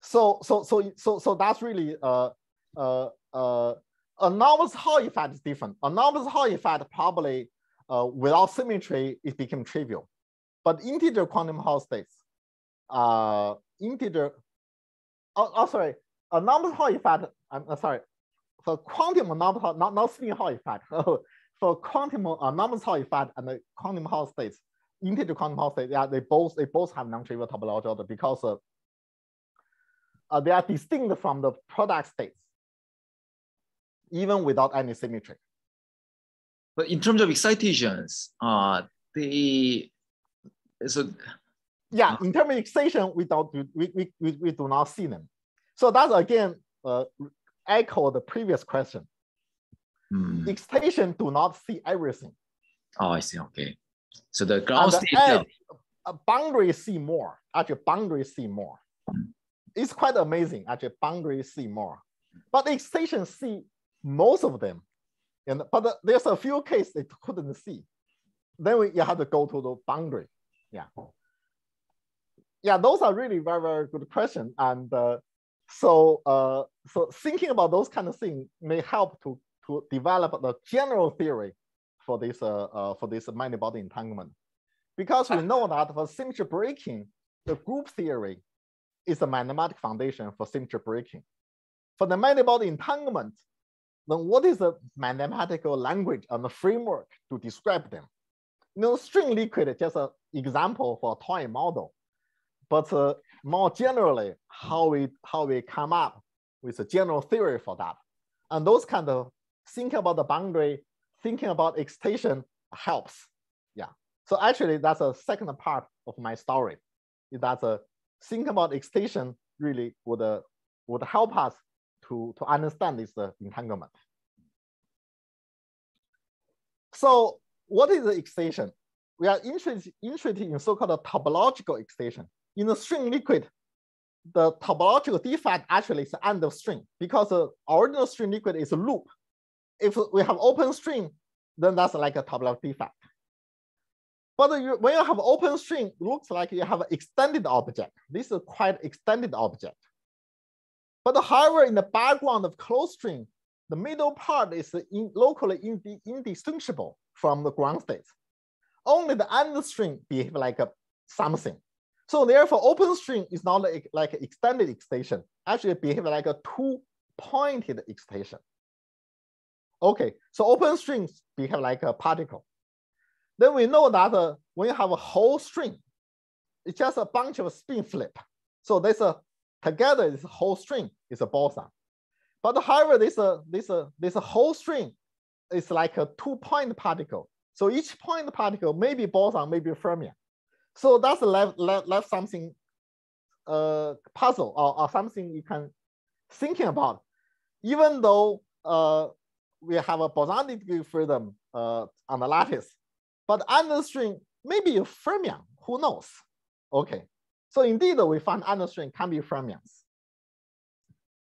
So, so, so, so, so that's really uh, uh, uh, anomalous Hall effect is different. Anomalous Hall effect probably uh, without symmetry, it became trivial. But integer quantum Hall states, uh, integer, oh, oh sorry, anomalous Hall effect, I'm uh, sorry, for quantum anomalous not, not spin Hall effect, for quantum anomalous Hall effect and the quantum Hall states, integer quantum Hall states, yeah, they both, they both have non-trivial topological order because uh, uh, they are distinct from the product states, even without any symmetry. But in terms of excitations, uh, the so Yeah, in terms of excitation, we don't we, we, we, we do not see them. So that's again uh, echo the previous question. hmm, Excitation do not see everything. oh, I see. Okay, so the ground the state. edge- A boundary see more. Actually, boundary see more. It's quite amazing. Actually, boundary see more, but the excitation see most of them. And but there's a few cases they couldn't see. Then we, you have to go to the boundary. Yeah. Yeah, those are really very very good questions. And uh, so uh, so thinking about those kind of things may help to to develop the general theory for this uh, uh, for this many body entanglement because we know that for symmetry breaking, the group theory is a mathematical foundation for symmetry breaking. For the many body entanglement, then what is the mathematical language and the framework to describe them? You know, string liquid is just an example for a toy model, but uh, more generally, how we how we come up with a general theory for that, and those kind of thinking about the boundary, thinking about excitation helps. Yeah. So actually, that's a second part of my story. Is that uh, think about excitation really would uh, would help us to to understand this uh, entanglement. So what is the excitation? We are interested interested in so-called topological excitation. In the string liquid, the topological defect actually is the end of string because the original string liquid is a loop. If we have open string, then that's like a topological defect. But you, when you have open string, looks like you have an extended object. This is quite extended object. But however, in the background of closed string, the middle part is in, locally indi- indistinguishable from the ground state. Only the end string behave like a something. So therefore, open string is not like, like extended extension. Actually, behave like a two-pointed extension. Okay, so open strings behave like a particle. Then we know that uh, when you have a whole string, it's just a bunch of spin flip. So there's a together this whole string is a boson. But however, this uh, this uh, this whole string is like a two point particle. So each point particle may be boson, maybe fermion. So that's left left, left something uh, puzzle or, or something you can thinking about. Even though uh, we have a bosonic degree freedom uh, on the lattice, but under the string maybe a fermion, who knows? Okay, so indeed we find under string can be fermions.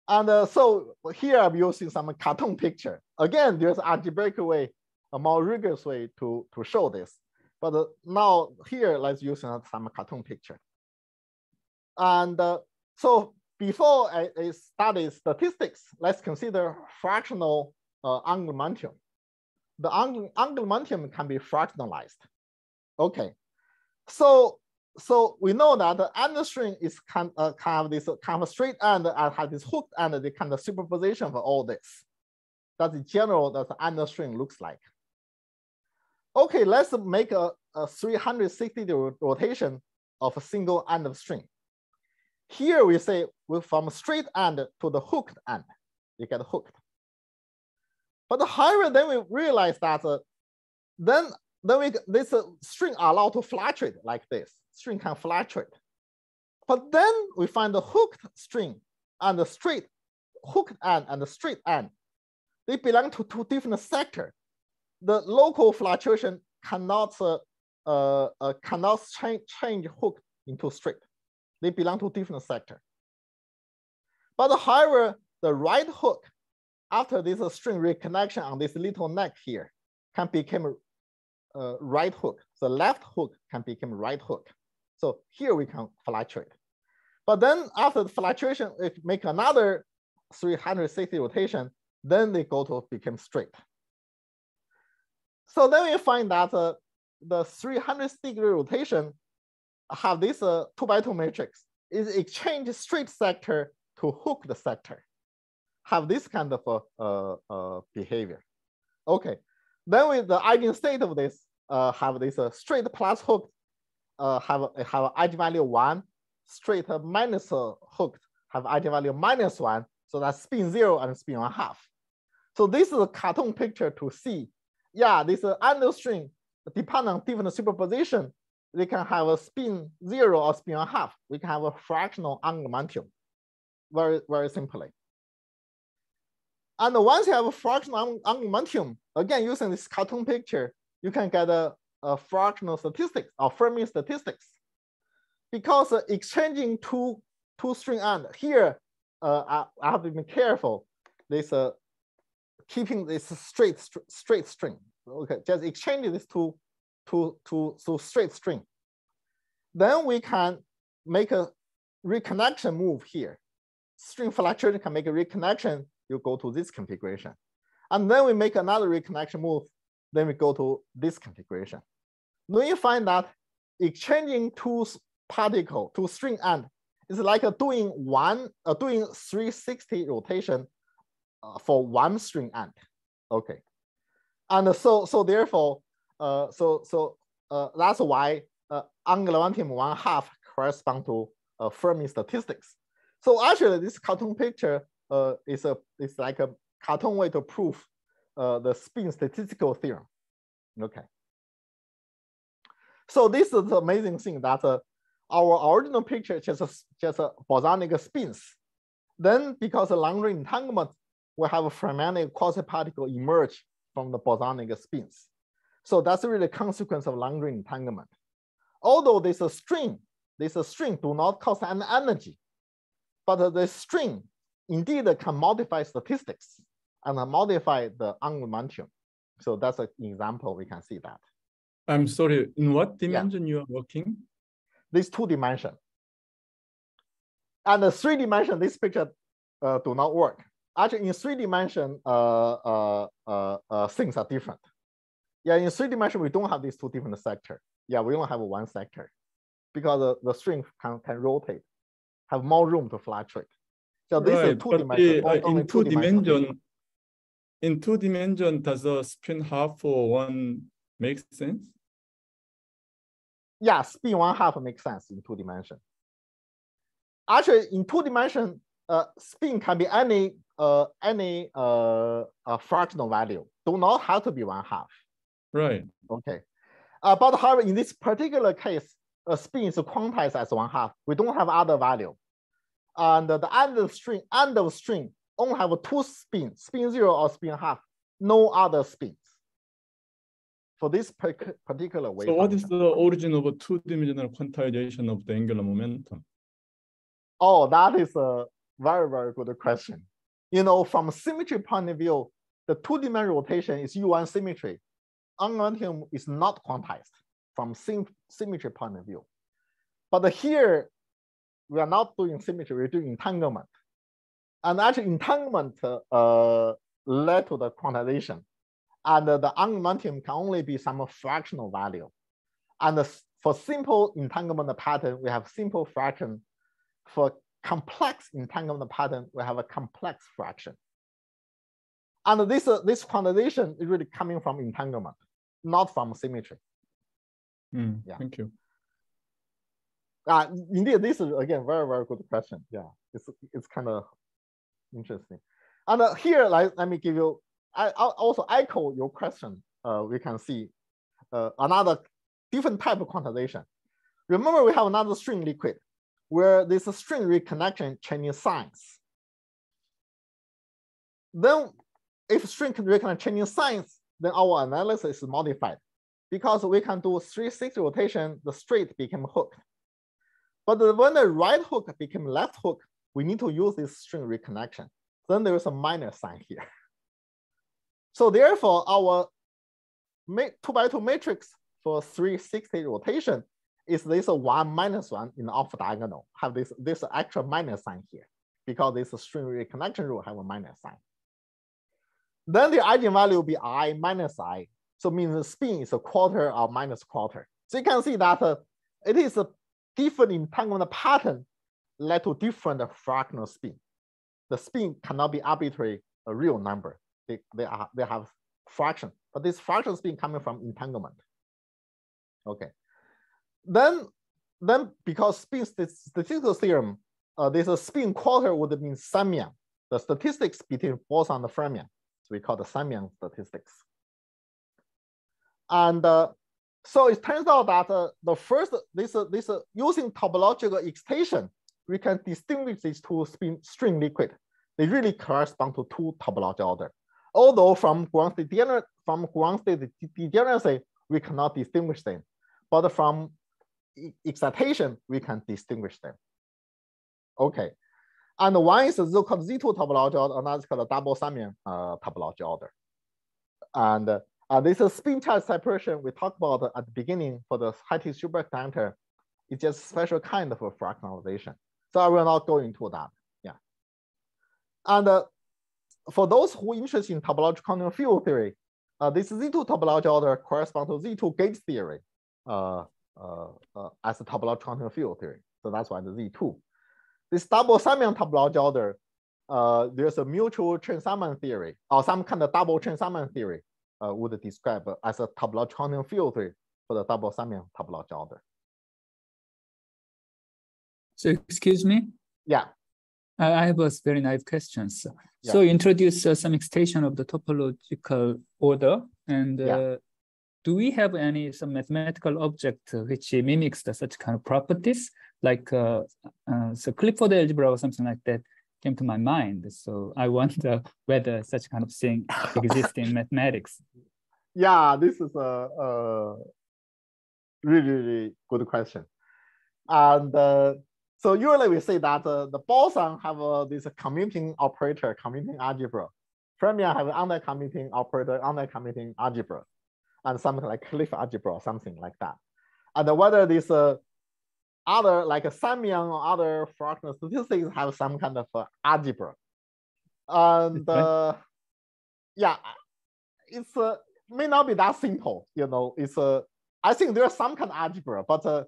And uh, so here I'm using some cartoon picture. Again, there's algebraic way, a more rigorous way to, to show this. But uh, now here, let's use some cartoon picture. And uh, so before I, I, study statistics, let's consider fractional uh, angular momentum. The angular momentum can be fractionalized. Okay, so so we know that the end string is kind, uh, kind of this kind of straight end and has this hooked end, the kind of superposition for all this. That's in general that the end string looks like. Okay, let's make a, a 360 degree rotation of a single end of string. Here we say we from straight end to the hooked end, you get hooked. But however, then we realize that uh, then then we this uh, string allowed to fluctuate like this. String can fluctuate. But then we find the hooked string and the straight hooked end and the straight end. They belong to two different sectors. The local fluctuation cannot uh, uh, uh, cannot change, change hook into straight. They belong to different sector. But however, the right hook after this string reconnection on this little neck here can become uh, right hook. The left hook can become right hook. So here we can fluctuate. But then after the fluctuation, if make another 360 rotation, then they go to become straight. So then we find that uh, the 360 degree rotation have this uh, two by two matrix is exchange straight sector to hook the sector, have this kind of uh, uh, behavior. Okay, then with the eigenstate of this, uh, have this uh, straight plus hooked, uh, have, have eigenvalue one, straight minus uh, hooked, have eigenvalue minus one, so that's spin zero and spin one half. So this is a cartoon picture to see. Yeah, this uh, under string depend on different superposition. They can have a spin zero or spin one half. We can have a fractional angular momentum, very, very simply. And once you have a fractional angular momentum, again, using this cartoon picture, you can get a, a fractional statistics or Fermi statistics. Because uh, exchanging two, two string end here, uh, I, I, have to be careful. This uh, keeping this straight straight string. Okay, just exchange this to to to to straight string. Then we can make a reconnection move here. String fluctuation can make a reconnection. You go to this configuration, and then we make another reconnection move then we go to this configuration. Then you find that exchanging two particle to string end is like doing one, uh, doing 360 rotation uh, for one string end. Okay, and so so therefore, uh, so so uh, that's why uh, angular momentum one half correspond to uh, Fermi statistics. So actually, this cartoon picture uh, a is like a cartoon way to prove uh, the spin statistical theorem. Okay. So this is the amazing thing that uh, our original picture just just a bosonic spins. Then because of long range entanglement, we have a fermionic quasi-particle emerge from the bosonic spins. So that's really a consequence of long range entanglement. Although this a string, this a string do not cost any energy, but the string indeed can modify statistics and modify the angular. So that's an example we can see that. I'm sorry, in what dimension yeah. you are working? This two dimension. And the three dimension, this picture uh, do not work. Actually, in three dimension, uh, uh, uh, uh, things are different. Yeah, in three dimension, we don't have these two different sector. Yeah, we only have one sector because the, the string can, can rotate, have more room to fluctuate. So this right, is two dimension. The, in two dimension, in two dimension, does a spin half for one make sense? Yeah, spin one half makes sense in two dimension. Actually, in two dimension, uh, spin can be any uh, any uh, uh, fractional value. Do not have to be one half. Right. Okay. Uh, but however, in this particular case, a spin is quantized as one half. We don't have other value. And the end of string, end of string only have two spins, spin zero or spin half, no other spins. For this particular way. So what is the origin of a two-dimensional quantization of the angular momentum? Oh, that is a very, very good question. You know, from symmetry point of view, the two-dimensional rotation is U1 symmetry. Momentum is not quantized from symmetry point of view. But here, we are not doing symmetry, we're doing entanglement. And actually entanglement uh, led to the quantization. And the momentum can only be some fractional value. And for simple entanglement pattern, we have simple fraction. For complex entanglement pattern, we have a complex fraction. And this, uh, this quantization is really coming from entanglement, not from symmetry. Mm, yeah. Thank you. Uh, indeed, this is again very very good question. Yeah, it's it's kind of interesting. And uh, here, like, let me give you. I I'll also echo your question. Uh, we can see uh, another different type of quantization. Remember, we have another string liquid where this string reconnection changing signs. Then, if string reconnection changing signs, then our analysis is modified because we can do 360 rotation, the straight became hooked. But when the right hook became left hook, we need to use this string reconnection. Then there is a minus sign here. So therefore, our two by two matrix for 360 rotation is this one minus one in the off diagonal, have this, this extra minus sign here because this string reconnection rule have a minus sign. Then the eigenvalue will be i minus i so means the spin is a quarter or minus quarter. So you can see that uh, it is a different entanglement pattern led to different fractional spin. The spin cannot be arbitrary a real number. They, they, are, they have fraction, but this fraction spin coming from entanglement. Okay. Then, then because spin statistical theorem, uh, this a spin quarter would mean semion, the statistics between boson and fermion. So we call the semion statistics. And uh, so it turns out that uh, the first, this, uh, this uh, using topological excitation, we can distinguish these two spin, string liquid. They really correspond to two topological order. Although from ground state, from ground state degeneracy, we cannot distinguish them. But from excitation, we can distinguish them. Okay. And one is so-called Z2 topology order, another is called double semion uh, order. And uh, this is spin charge separation we talked about at the beginning for the high-Tc superconductor. It's just special kind of a fractionalization. So I will not go into that. Yeah. And uh, for those who are interested in topological quantum field theory, uh, this Z2 topology order corresponds to Z2 gauge theory uh, uh, uh, as a topological quantum field theory. So that's why the Z2. This double semion topology order, uh, there's a mutual Chern-Simons theory or some kind of double Chern-Simons theory uh, would describe as a field theory for the double semion topology order. So excuse me? Yeah. I have a very naive question. So, yeah. so introduce uh, some extension of the topological order and uh, yeah. do we have any some mathematical object which mimics the, such kind of properties like uh, uh, so Clifford algebra or something like that came to my mind. So I wonder whether such kind of thing exists in mathematics. Yeah, this is a, a really, really good question. And uh, so usually we say that uh, the boson have uh, this commuting operator, commuting algebra. Fermion have anti-commuting operator, anti-commuting algebra, and something like Cliff algebra, or something like that. And whether this uh, other like a semion or other fractional statistics have some kind of uh, algebra. And uh, yeah, it's uh, may not be that simple, you know, it's uh, I think there's some kind of algebra, but uh,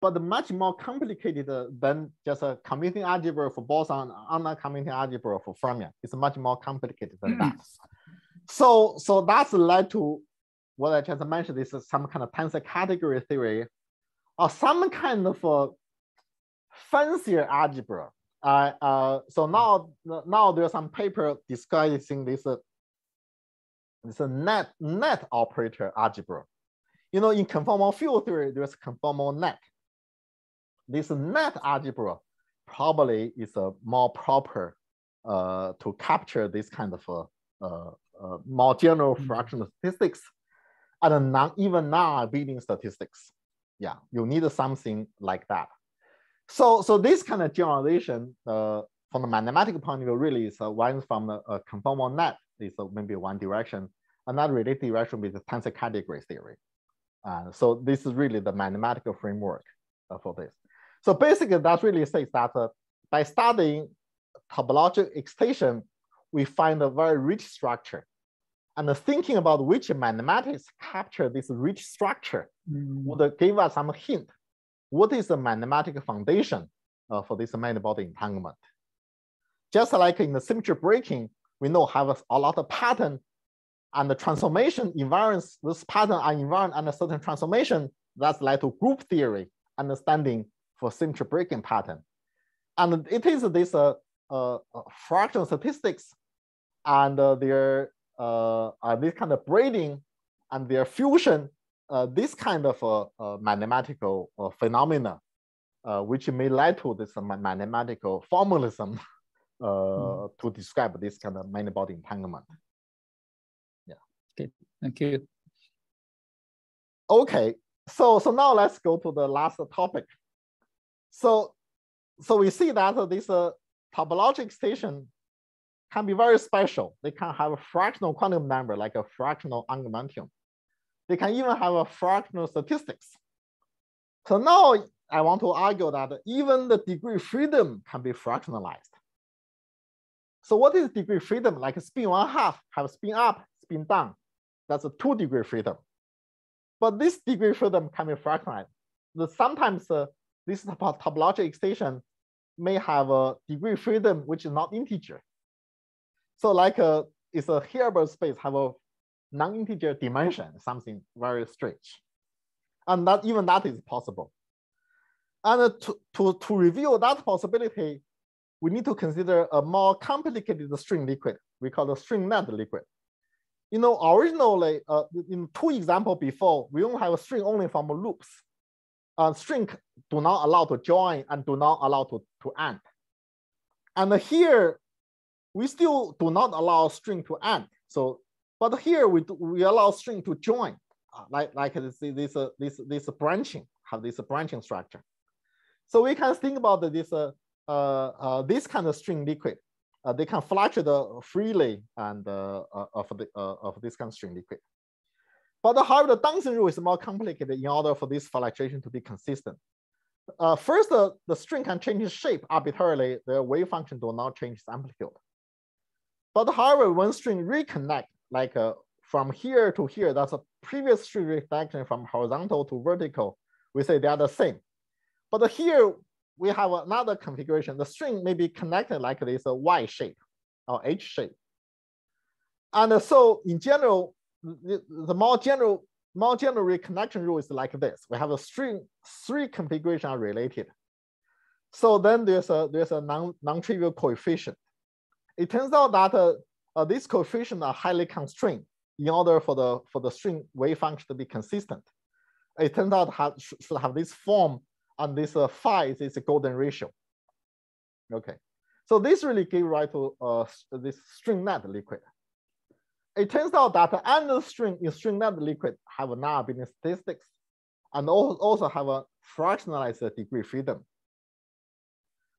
but much more complicated than just a commuting algebra for boson and commuting algebra for fermion. It's much more complicated than that. So, so that's led to what I just mentioned is some kind of tensor category theory or some kind of a fancier algebra. I uh, so now now there's some paper discussing this uh, this net net operator algebra. You know, in conformal field theory, there's conformal net. This net algebra probably is a more proper uh, to capture this kind of uh, uh, uh more general mm-hmm. fractional statistics and non even non-abelian statistics. Yeah, you need something like that. So, so this kind of generalization uh, from the mathematical point of view really is uh, one from the conformal net is uh, maybe one direction. Another related direction is the tensor category theory. Uh, so this is really the mathematical framework uh, for this. So basically that really says that by studying topological excitation, we find a very rich structure. And thinking about which mathematics capture this rich structure. Would give us some hint what is the mathematical foundation uh, for this many-body entanglement. Just like in the symmetry breaking, we know have a lot of pattern and the transformation invariance, this pattern are invariant under certain transformation that's led to group theory understanding for symmetry breaking pattern. And it is this uh, uh, fractional statistics and uh, their uh, uh, this kind of braiding and their fusion uh, this kind of uh, uh, mathematical uh, phenomena, uh, which may lead to this mathematical formalism mm. to describe this kind of many-body entanglement. Yeah. Okay, thank you. Okay, so so now let's go to the last topic. So so we see that this uh, topological excitation can be very special. They can have a fractional quantum number like a fractional angular momentum. They can even have a fractional statistics. So now I want to argue that even the degree freedom can be fractionalized. So what is degree freedom? Like spin one half, have spin up, spin down. That's a two degree freedom. But this degree freedom can be fractionalized. The, sometimes uh, this topological excitation may have a degree freedom which is not integer. So like uh, it's a Hilbert space have a non-integer dimension, something very strange. And that even that is possible. And to, to, to reveal that possibility, we need to consider a more complicated string liquid. We call the string net liquid. You know, originally, uh, in two examples before, we only have a string only from loops. Uh, string do not allow to join and do not allow to, to end. And here, we still do not allow string to end. So but here we, do, we allow string to join, uh, like, like this, this, uh, this, this branching, have this branching structure. So we can think about this, uh, uh, uh this kind of string liquid. Uh, they can fluctuate freely and of, the, of this kind of string liquid. But however, the Dawson rule is more complicated in order for this fluctuation to be consistent. first, the string can change its shape arbitrarily. The wave function do not change its amplitude. But however, when string reconnect, like uh, from here to here, that's a previous string reflection from horizontal to vertical. We say they are the same. But here we have another configuration. The string may be connected like this a Y shape or H shape. And so in general, the, more general, more general reconnection rule is like this. We have a string, three configuration are related. So then there's a, there's a non, non-trivial coefficient. It turns out that uh, uh, these coefficients are highly constrained in order for the, for the string wave function to be consistent. It turns out have, should have this form and this uh, phi is, a golden ratio. Okay, so this really gave rise to uh, this string net liquid. It turns out that any string in string net liquid have a non-abelian statistics and also have a fractionalized degree freedom.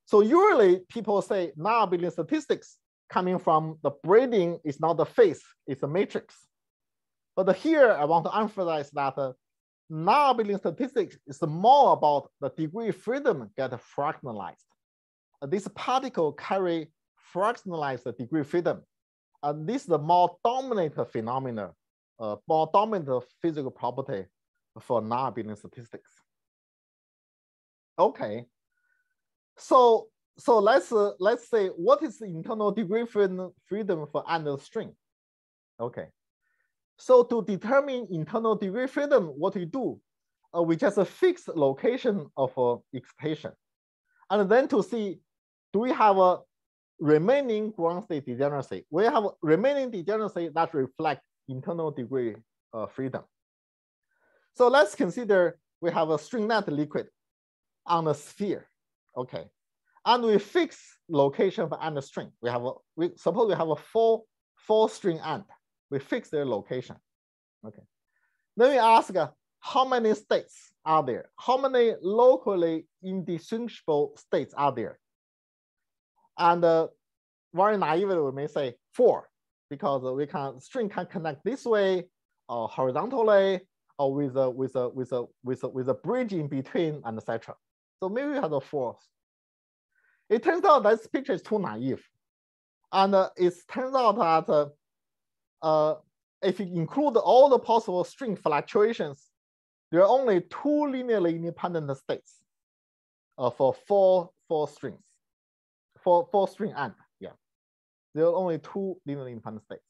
So usually people say non-abelian statistics coming from the braiding is not the face, it's a matrix. But here I want to emphasize that uh, non-abelian statistics is more about the degree freedom get fractionalized. Uh, this particle carry fractionalized degree freedom. And this is the more dominant phenomena, uh, more dominant physical property for non-abelian statistics. Okay, so so let's uh, let's say what is the internal degree freedom, for under string? Okay, so to determine internal degree freedom, what we do, uh, we just fix location of uh, excitation, and then to see do we have a remaining ground state degeneracy? We have remaining degeneracy that reflect internal degree uh, freedom. So let's consider we have a string net liquid on a sphere, okay? And we fix location for end string. We have a, we suppose we have a four, four string end. We fix their location, okay? Then we ask uh, how many states are there? How many locally indistinguishable states are there? And uh, very naively, we may say four, because we can string can connect this way or horizontally or with a with a with a with a with a bridge in between and etc. So maybe we have a fourth. It turns out that this picture is too naive, and uh, it turns out that uh, uh, if you include all the possible string fluctuations, there are only two linearly independent states uh, for four four strings, for four string and yeah, there are only two linearly independent states,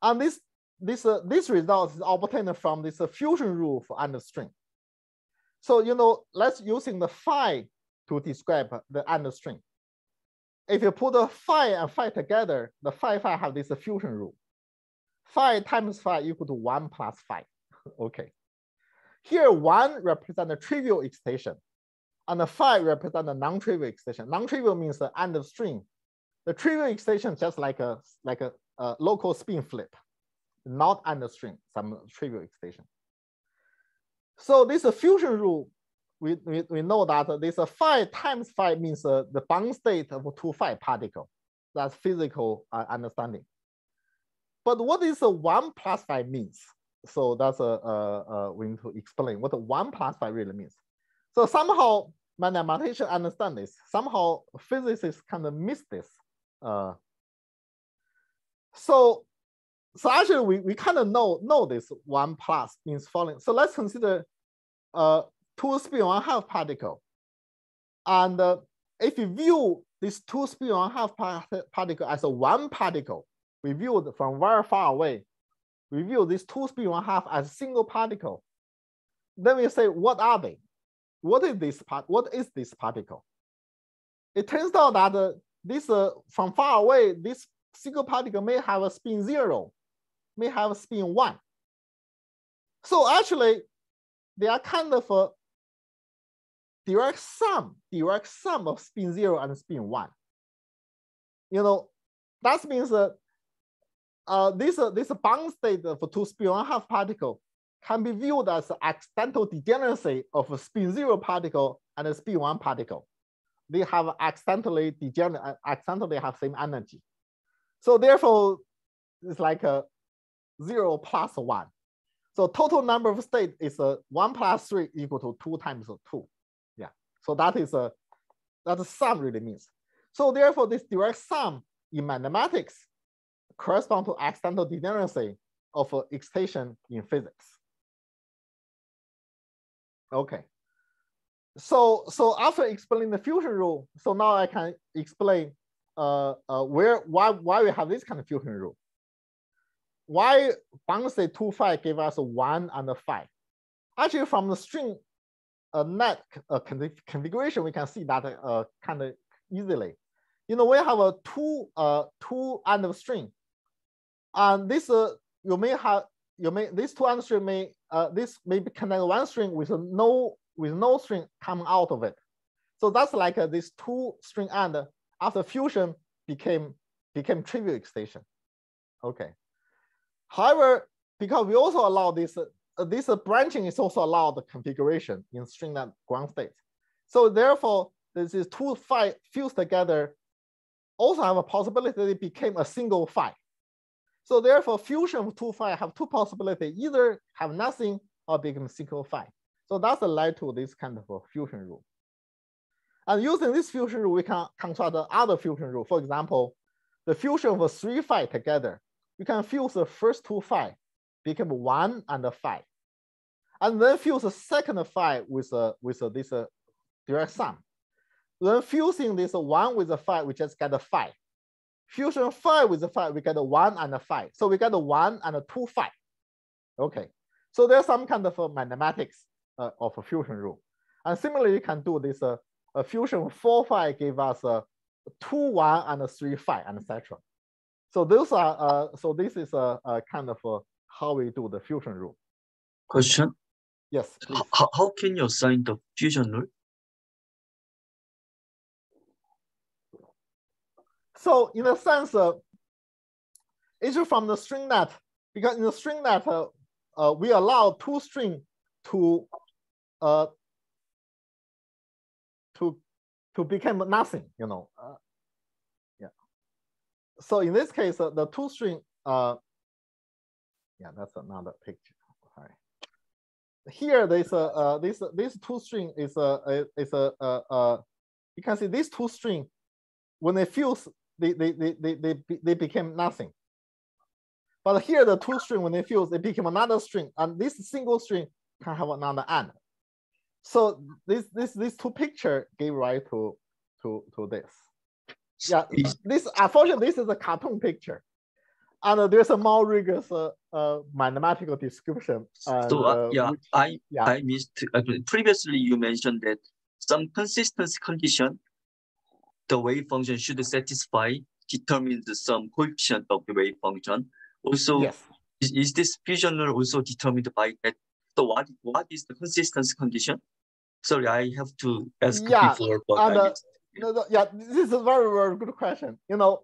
and this this uh, this result is obtained from this fusion rule for and string. So you know, let's using the phi to describe the and string. If you put the phi and phi together, the phi phi have this fusion rule. Phi times phi equal to one plus phi. okay. Here one represent the trivial excitation, and the phi represent the non-trivial excitation. Non-trivial means the end of string. The trivial excitation just like a like a, a local spin flip not under string, some trivial excitation. So this fusion rule, we, we, we know that this phi times phi means uh, the bound state of two phi particle. That's physical uh, understanding. But what is a one plus phi means? So that's a, a, a, we need to explain what one plus phi really means. So somehow mathematicians understand this. Somehow physicists kind of miss this. Uh, so so actually we, we kind of know, know this one plus means falling. So let's consider uh, two spin one half particle. And uh, if you view this two spin one half particle as a one particle, we view from very far away. We view this two spin one half as a single particle. Then we say, what are they? What is this part? What is this particle? It turns out that uh, this uh, from far away, this single particle may have a spin zero may have a spin one. So actually, they are kind of a direct sum, direct sum of spin zero and spin one. You know, that means that uh, this, uh, this bound state for two spin one half particle can be viewed as accidental degeneracy of a spin zero particle and a spin one particle. They have accidentally degenerate, uh, accidentally have same energy. So therefore, it's like a zero plus one. So total number of state is a one plus three equal to two times two. So that is a, that sum really means. So therefore this direct sum in mathematics correspond to accidental degeneracy of uh, excitation in physics. Okay. So, so after explaining the fusion rule, so now I can explain uh, uh, where why why we have this kind of fusion rule why boundary two phi give us one and a phi? Actually, from the string uh, net configuration, we can see that uh, kind of easily. You know, we have a two uh, two end of string, and this uh, you may have you may this two end string may uh, this may be connect one string with no with no string coming out of it. So that's like uh, this two string end after fusion became became trivial excitation. Okay. However, because we also allow this, uh, Uh, this uh, branching is also allowed the configuration in string net ground state. So therefore, this is two phi fused together also have a possibility that it became a single phi. So therefore, fusion of two phi have two possibilities, either have nothing or become single phi. So that's led to this kind of a fusion rule. And using this fusion rule, we can construct the other fusion rule. For example, the fusion of three phi together you can fuse the first two phi, become one and a phi. And then fuse the second phi with, a, with a, this uh, direct sum. Then fusing this one with a phi, we just get a phi. Fusion phi with a phi, we get a one and a phi. So we get a one and a two phi. Okay, so there's some kind of a mathematics uh, of a fusion rule. And similarly, you can do this uh, a fusion four phi give us a, two one and a three phi and etc. So those are uh, so this is a, a kind of a, how we do the fusion rule. Question. Yes. How, how can you assign the fusion rule? So in a sense, uh, it's from the string net because in the string net, uh, uh, we allow two string to uh, to to become nothing, you know. Uh, yeah. So in this case, uh, the two string, uh, yeah, that's another picture. Here, this uh, uh this this two string is a is a uh, uh you can see these two string when they fuse they they they they they, they became nothing. But here the two string when they fuse they become another string and this single string can have another end. So this this these two picture gave rise to to to this. Yeah, this unfortunately this is a cartoon picture, and uh, there's a more rigorous uh, uh, mathematical description. And, so uh, yeah, which, I yeah. I missed uh, previously you mentioned that some consistency condition, the wave function should satisfy determines some coefficient of the wave function. Also, yes. is, is this fusion also determined by that? So what what is the consistency condition? Sorry, I have to ask Yeah, before, but and, uh. No, no, yeah, this is a very, very good question. You know,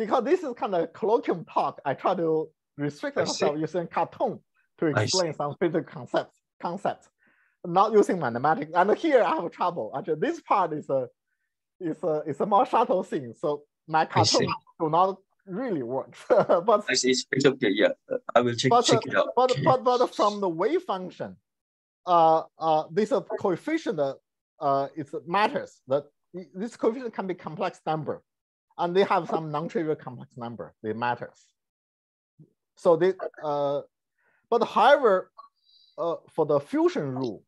because this is kind of colloquium talk, I try to restrict myself using cartoon to explain some physical concepts, concepts, not using mathematics. And here I have trouble. Actually, this part is a is a is a more subtle thing. So my cartoon do not really work. but I see. It's, okay. Yeah, I will check but, check uh, it out. but, Okay. but but from the wave function, uh, uh, this uh, coefficient uh, uh, it matters. That this coefficient can be complex number, and they have some non-trivial complex number. They matters. So they, uh, but however, uh, for the fusion rule,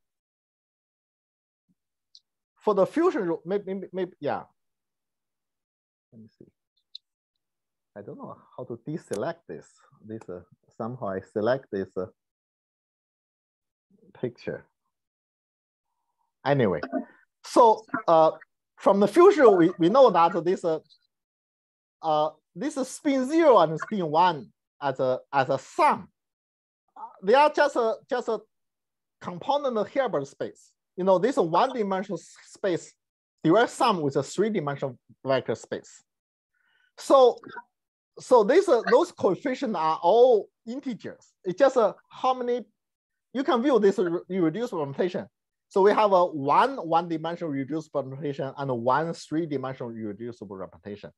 for the fusion rule, maybe, maybe, maybe yeah. Let me see. I don't know how to deselect this. This uh, somehow I select this uh, picture. Anyway, so uh, from the fusion, we, we know that this uh, this is spin zero and spin one as a as a sum. Uh, They are just a just a component of Hilbert space. You know, this is one dimensional space direct sum with a three dimensional vector space. So so these uh, those coefficients are all integers. It's just uh, how many you can view this re- reduced representation. So we have a one one-dimensional reduced representation and a one three-dimensional reducible representation.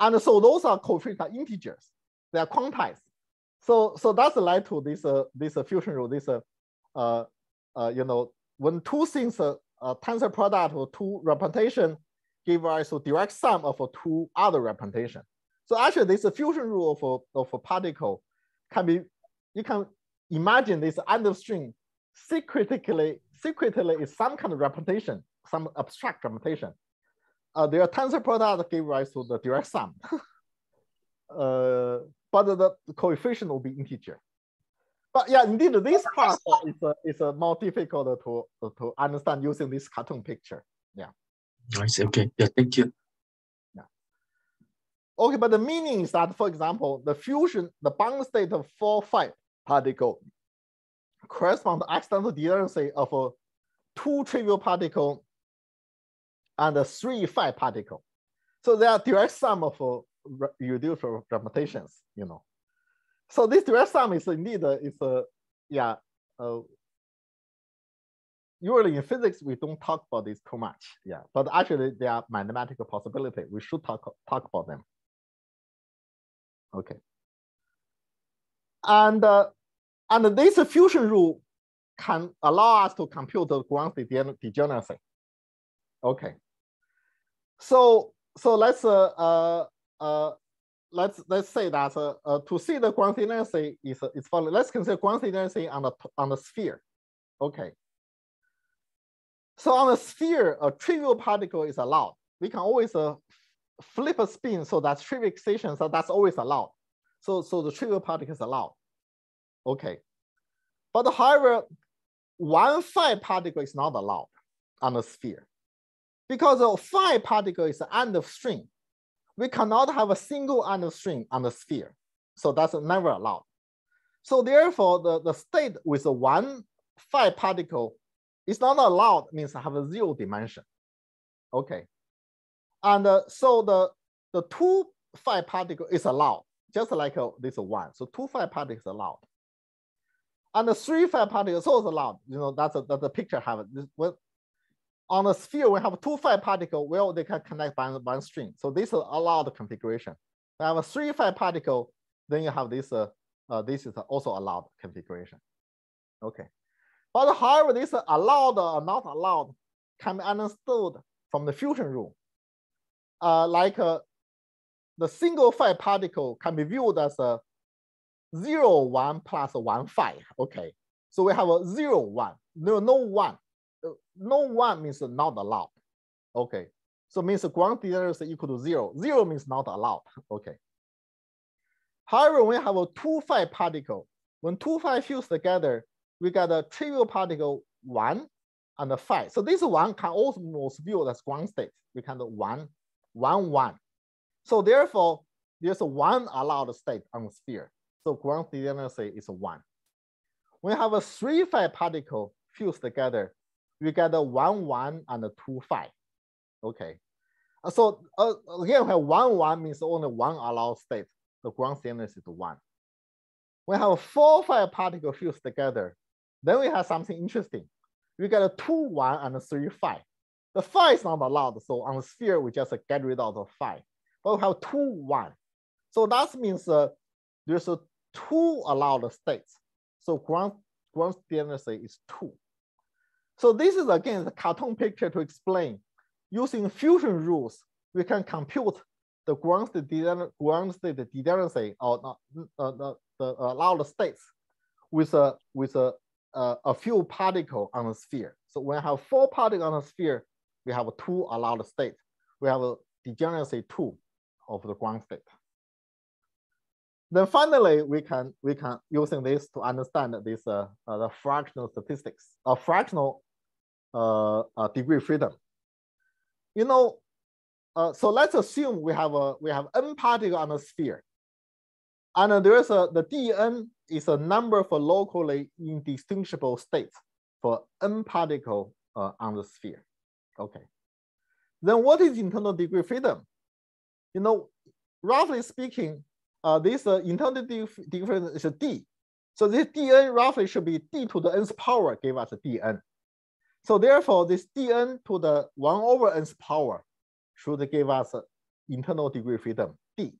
And so those are coefficients integers. They are quantized. So so that's led to this uh, this uh, fusion rule. This uh, uh, uh, you know when two things uh, uh, tensor product of two representation give rise to direct sum of two other representation. So actually, this uh, fusion rule of a, of a particle can be you can imagine this under string secretly secretly is some kind of representation, some abstract representation. Uh, their tensor product give rise to the direct sum. uh, but the, the coefficient will be integer. But yeah, indeed, this part is a, is a more difficult to, to understand using this cartoon picture. Yeah. I see. Okay. Yeah. Thank you. Yeah. Okay, but the meaning is that, for example, the fusion, the bound state of four phi particle corresponds to accidental degeneracy of a two trivial particle and a three phi particle. So they are direct sum of uh, re- reduced representations, you know. So this direct sum is indeed uh, is a yeah. Uh, usually in physics we don't talk about this too much, yeah. But actually they are mathematical possibility. We should talk talk about them. Okay. And uh, and this fusion rule can allow us to compute the ground degen- degeneracy. Okay. So so let's uh, uh, uh, let's let's say that uh, uh, to see the degeneracy is is following. Let's consider degeneracy on the on the sphere. Okay. So on the sphere, a trivial particle is allowed. We can always flip a spin so that's trivial excitation, so that's always allowed. So so the trivial particle is allowed. Okay. But however, one phi particle is not allowed on the sphere. Because a phi particle is the end of string, we cannot have a single end of string on the sphere. So that's never allowed. So therefore, the, the state with a one phi particle is not allowed, means have a zero dimension. Okay. And uh, so the, the two phi particle is allowed, just like uh, this one. So two phi particles allowed. And the three phi particles also allowed. You know, that's a, that's a picture have. This, on a sphere, we have two phi particle, well, they can connect by one string. So this is allowed configuration. We have a three phi particle, then you have this, uh, uh, this is also allowed configuration. Okay. But however, this allowed or not allowed can be understood from the fusion rule. Uh, like uh, the single phi particle can be viewed as a zero one plus one phi. Okay, so we have a zero one. No, no one. No one means not allowed. Okay, so means ground is equal to zero. Zero means not allowed. Okay. However, we have a two phi particle, when two phi fuse together, we get a trivial particle one and a phi. So this one can also be viewed as ground state. We can do one, one, one. So therefore, there's a one allowed state on the sphere. So ground degeneracy is one. We have a three phi particle fused together, we get a one, one and a two phi. Okay. Uh, so uh, again, we have one, one means only one allowed state. The ground degeneracy is one. We have four phi particle fused together. Then we have something interesting. We get a two, one and a three phi. The phi is not allowed. So on the sphere, we just get rid of the phi. But we have two, one. So that means uh, there's a two allowed states. So ground, ground degeneracy is two. So this is again the cartoon picture to explain. Using fusion rules, we can compute the ground state, ground state degeneracy or uh, the, the allowed states with a with a, a, a few particle on the sphere. So when I have four particles on the sphere, we have two allowed states. We have a degeneracy two of the ground state. Then finally, we can we can using this to understand this uh, uh, the fractional statistics, a fractional uh, uh, degree freedom. You know, uh, so let's assume we have a we have n particle on a sphere, and there is a the dn is a number for locally indistinguishable states for n particle uh, on the sphere. Okay. Then what is internal degree freedom? You know, roughly speaking, uh, this uh, internal difference is a d. So this dn roughly should be d to the nth power give us a dn. So therefore, this dn to the 1 over n's power should give us internal degree freedom d.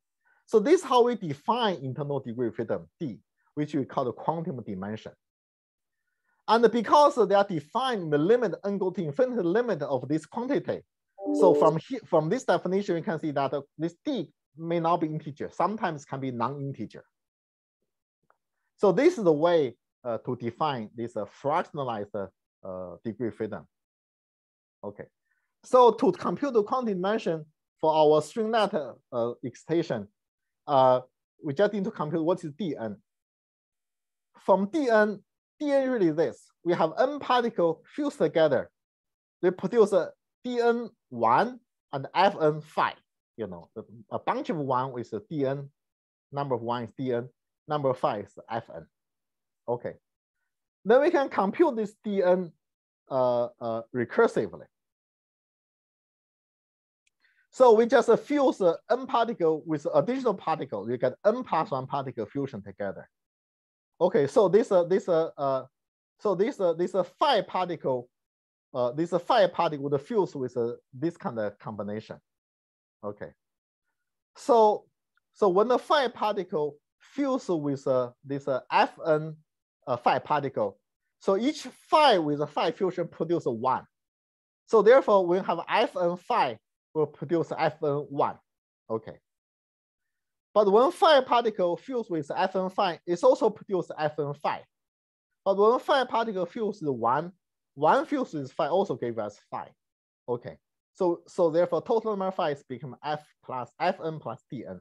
So this is how we define internal degree freedom d, which we call the quantum dimension. And because they are defined in the limit n go to infinity limit of this quantity, so from here, from this definition, you can see that this d may not be integer, sometimes can be non-integer. So this is the way uh, to define this uh, fractionalized uh, degree freedom. Okay, so to compute the quantum dimension for our string net uh, excitation, uh, we just need to compute what is dn. From dn, dn really this. We have n particle fused together. They produce a dn1 and fn5. you know, a bunch of one with a dn, number of one is dn, number five is fn. Okay. Then we can compute this dn uh, uh, recursively. So we just fuse uh, n particle with additional particle. You get n plus one particle fusion together. Okay, so this uh, this uh, uh so this uh, this uh, phi particle, uh, this uh, phi particle would fuse with uh, this kind of combination. Okay. So, so when the phi particle fuse with uh, this uh, Fn uh, phi particle, so each phi with a phi fusion produce one. So therefore, we have Fn phi will produce Fn one. Okay. But when phi particle fuse with Fn phi, it's also produce Fn phi. But when phi particle fuse with one, one fuse with phi also gave us phi. Okay. So, so therefore, total number of is become f plus fn plus dn.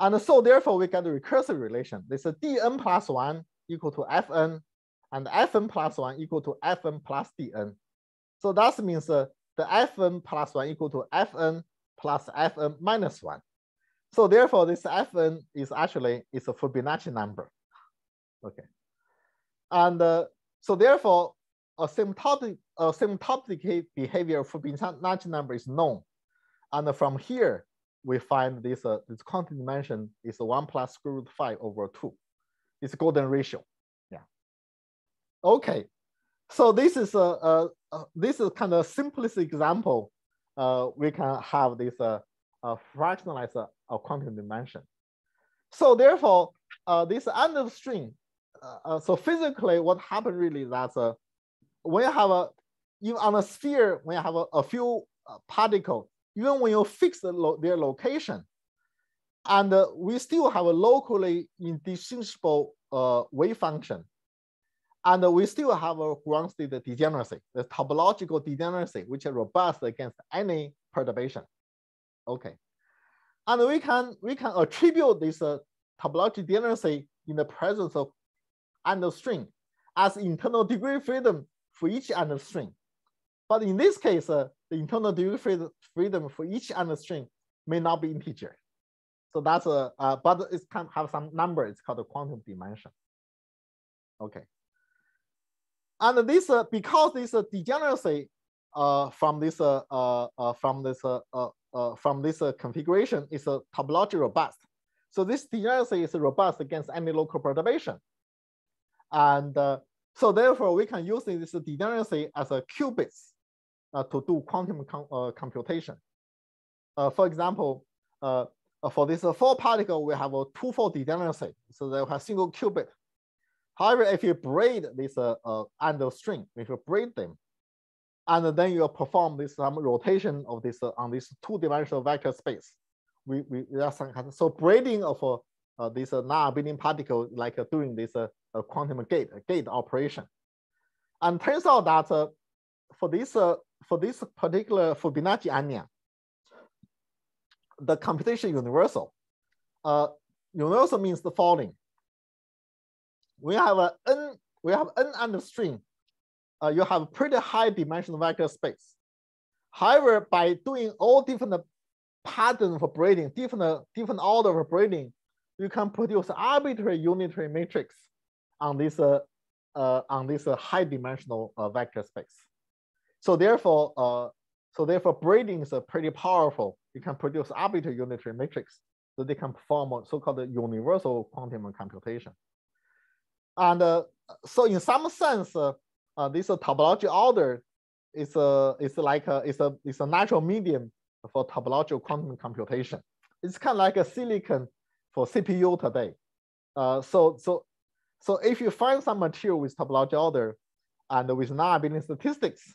And so therefore, we get a recursive relation. This is dn plus 1 equal to fn, and fn plus 1 equal to fn plus dn. So that means uh, the fn plus one equal to fn plus fn minus one. So therefore, this fn is actually is a Fibonacci number. Okay, and uh, so therefore, asymptotic a symptotic behavior of Fibonacci number is known, and from here we find this uh, this quantum dimension is one plus square root five over two. It's golden ratio. Yeah. Okay, so this is a, a, a this is kind of simplest example. Uh, we can have this uh, uh, fractionalize a, a quantum dimension. So therefore, uh, this end of string, uh, uh, so physically what happened really is that uh, when you have a, even on a sphere, when you have a, a few uh, particle, even when you fix the lo their location, and uh, we still have a locally indistinguishable uh, wave function. And we still have a ground state degeneracy, the topological degeneracy, which is robust against any perturbation. Okay. And we can, we can attribute this uh, topological degeneracy in the presence of end string as internal degree freedom for each end string. But in this case, uh, the internal degree freedom for each end string may not be integer. So that's a, uh, but it can have some number, it's called a quantum dimension. Okay. And this, uh, because this uh, degeneracy uh, from this, uh, uh, uh, from this uh, uh, uh, from this uh, configuration is a topology robust. So this degeneracy is robust against any local perturbation. And uh, so therefore we can use this degeneracy as a qubits to do quantum com uh, computation. Uh, for example, uh, for this four particle, we have a twofold degeneracy. So they have single qubit. However, if you braid this uh, uh, string, if you braid them, and then you perform this some rotation of this uh, on this two-dimensional vector space. We, we that's so braiding of uh, uh, this uh, non-abelian particle like uh, doing this uh, uh, quantum gate gate operation. And turns out that uh, for this uh, for this particular Fibonacci anyon, the computation universal. Uh, universal means the following. We have a n we have n and string uh, you have pretty high dimensional vector space. However, by doing all different patterns for braiding, different, different order for braiding, you can produce arbitrary unitary matrix on this, uh, uh, on this uh, high dimensional uh, vector space. So therefore, uh, so therefore braiding is a pretty powerful. You can produce arbitrary unitary matrix so they can perform so-called universal quantum computation. And uh, so in some sense, uh, uh, this topology order is a is like a is a is a natural medium for topological quantum computation. It's kind of like a silicon for CPU today. Uh, so so so if you find some material with topology order and with non-abelian statistics,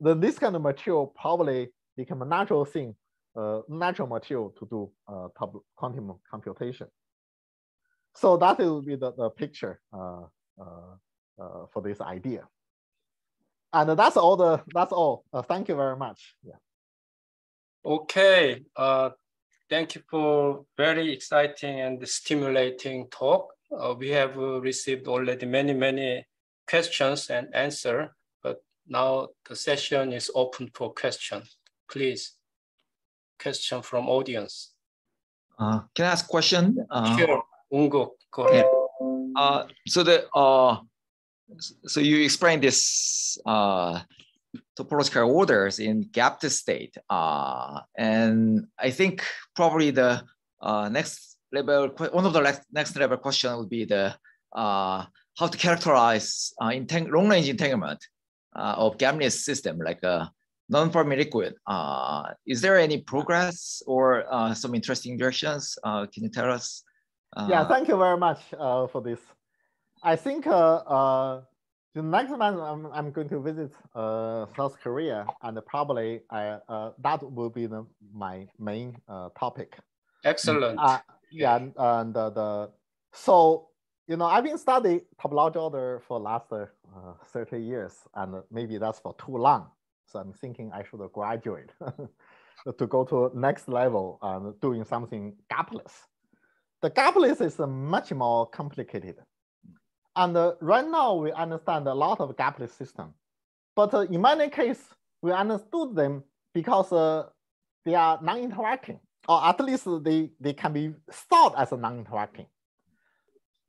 then this kind of material probably become a natural thing, uh, natural material to do uh, quantum computation. So that will be the, the picture uh, uh, uh, for this idea. And that's all the that's all. Uh, thank you very much. Yeah. Okay. Thank you for very exciting and stimulating talk. We have received already many many questions and answer, now the session is open for questions. Please, question from audience. Uh, can I ask question? Uh, sure, Ungo, go ahead. Uh, so the uh, so you explain this uh, topological orders in gapped state. Uh, and I think probably the uh, next level, one of the next level question would be the uh, how to characterize uh, long range entanglement uh, of gapless system like a non-Fermi liquid. Uh, is there any progress or uh, some interesting directions? Uh, can you tell us? Uh, yeah, thank you very much uh, for this. I think uh, uh, the next month I'm, I'm going to visit uh, South Korea, and probably I, uh, that will be the, my main uh, topic. Excellent. Uh, yeah, and, and the so you know I've been studying topology order for last uh, 30 years, and maybe that's for too long. So I'm thinking I should graduate to go to next level and doing something gapless. The gapless is much more complicated and uh, right now we understand a lot of gapless system. But uh, in many cases, we understood them because uh, they are non-interacting, or at least they, they can be thought as non-interacting.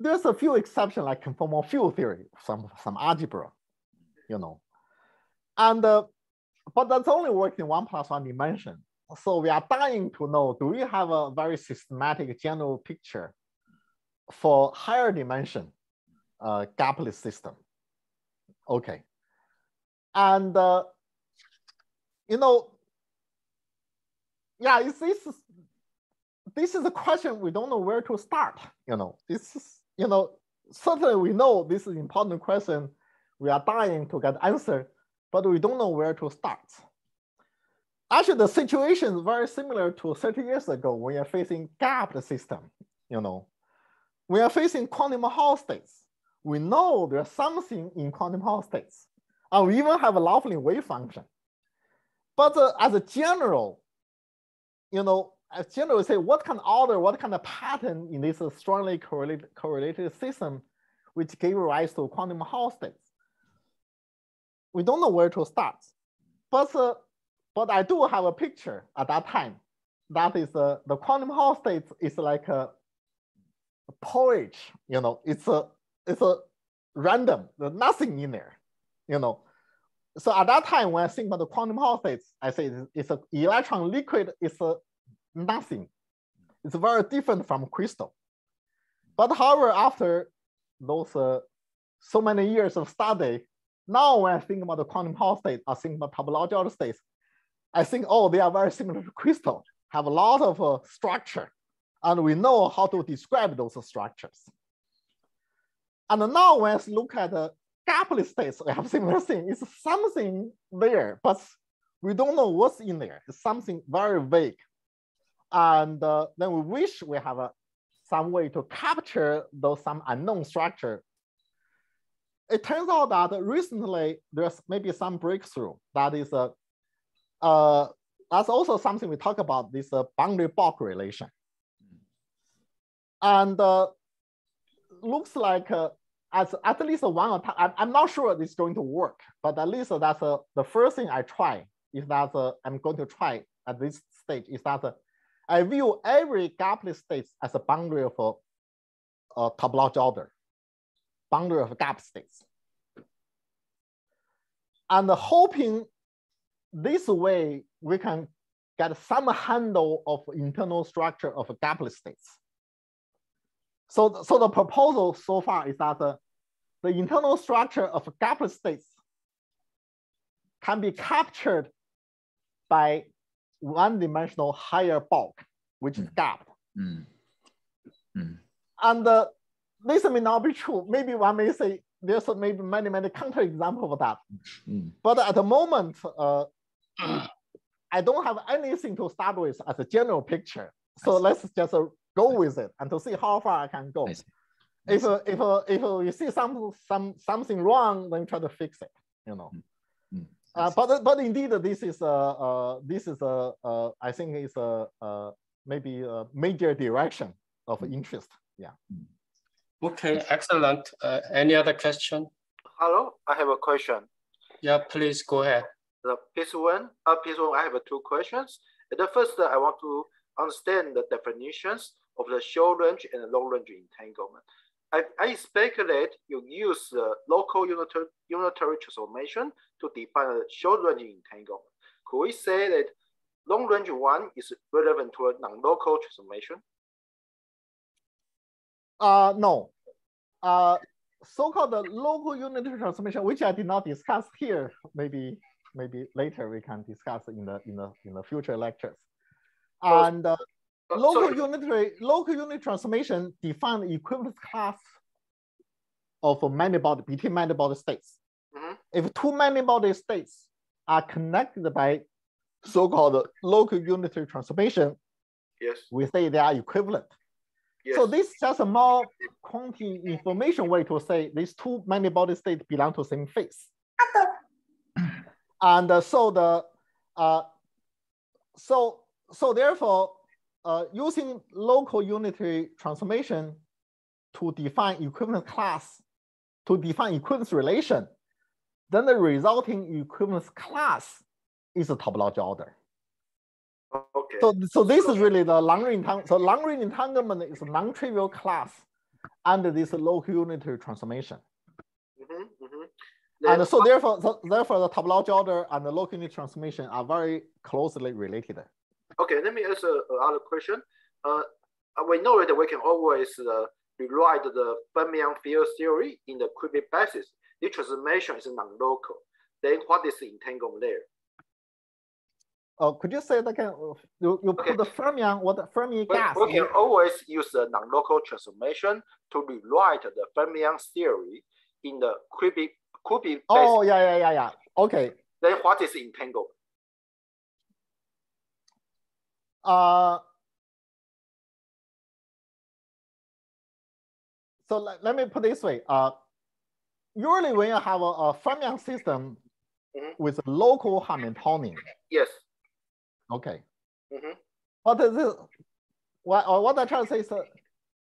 There's a few exceptions like conformal field theory, some, some algebra, you know. And, uh, but that's only works in one plus one dimension. So we are dying to know, do we have a very systematic general picture for higher dimension uh, gapless system? Okay. And, uh, you know, yeah, it's, this, this is a question we don't know where to start, you know, is, you know, certainly we know this is an important question. We are dying to get answer, but we don't know where to start. Actually, the situation is very similar to 30 years ago when you're facing gapped system, you know. We are facing quantum Hall states. We know there's something in quantum Hall states. And we even have a Laughlin wave function. But uh, as a general, you know, as general say what kind of order, what kind of pattern in this strongly correlated, correlated system, which gave rise to quantum Hall states. We don't know where to start. But uh, but I do have a picture at that time. That is uh, the quantum Hall states is like a, a porridge, you know, it's a, it's a random, there's nothing in there, you know. So at that time, when I think about the quantum Hall states, I say it's an electron liquid, it's a nothing. It's very different from crystal. But however, after those uh, so many years of study, now when I think about the quantum Hall state, I think about topological states, I think, oh, they are very similar to crystal, have a lot of uh, structure, and we know how to describe those structures. And now when I look at the gapless states, we have similar thing. It's something there, but we don't know what's in there. It's something very vague. And uh, then we wish we have a, some way to capture those some unknown structure. It turns out that recently there's maybe some breakthrough that is a uh, that's also something we talk about this uh, boundary bulk relation. And uh, looks like uh, as at least one I'm, I'm not sure it's going to work, but at least that's uh, the first thing I try is that uh, I'm going to try at this stage is that uh, I view every gapless state as a boundary of a, a topological order, boundary of gap states. And hoping this way, we can get some handle of internal structure of gapless states. So, so the proposal so far is that uh, the internal structure of gapless states can be captured by one-dimensional higher bulk, which is gapped. Mm. Mm. And uh, this may not be true. Maybe one may say there's maybe many, many counterexamples of that. Mm. But at the moment, uh, I don't have anything to start with as a general picture. So let's just uh, go with it and to see how far I can go. I if uh, if uh, if uh, you see some some something wrong, then try to fix it. You know. Uh, but but indeed, this is uh, uh this is a uh, I think is a uh, maybe a major direction of mm. interest. Yeah. Okay, excellent. Uh, any other question? Hello, I have a question. Yeah, please go ahead the piece one, uh, piece one, I have two questions. The first, I want to understand the definitions of the short range and long range entanglement. I, I speculate you use the local unitary, unitary transformation to define a short range entanglement. Could we say that long range one is relevant to a non-local transformation? Uh, no. Uh, so-called the local unitary transformation, which I did not discuss here, maybe maybe later we can discuss in the in the in the future lectures. And uh, local unitary local unit transformation define equivalence class of a many-body between many-body states. If two many-body states are connected by so-called local unitary transformation, yes, we say they are equivalent. Yes. So this is just a more quantum information way to say these two many-body states belong to same phase. And uh, so the uh, so so therefore, uh, using local unitary transformation to define equivalence class, to define equivalence relation, then the resulting equivalence class is a topological order. Okay. So, so this is really the long range entanglement. So long range entanglement is a non-trivial class under this local unitary transformation. Mhm, mhm. And so therefore, so therefore the topological order and the local unitary transformation are very closely related. Okay, let me ask a- another question. Uh, we know that we can always uh, rewrite the Fermion field theory in the qubit basis. The transformation is non-local. Then what is the entanglement there? Uh, could you say that again? You, you Okay. put the fermion, what the Fermi We, gas? we can always use the non-local transformation to rewrite the Fermion theory in the qubit qubit. Oh, yeah, yeah, yeah, yeah. Okay. Then what is entanglement? Uh, so let, let me put it this way. Uh, usually when you have a, a fermion system Mhm. with a local Hamiltonian, Yes. okay. Mhm. What is it? What, or what I try to say is that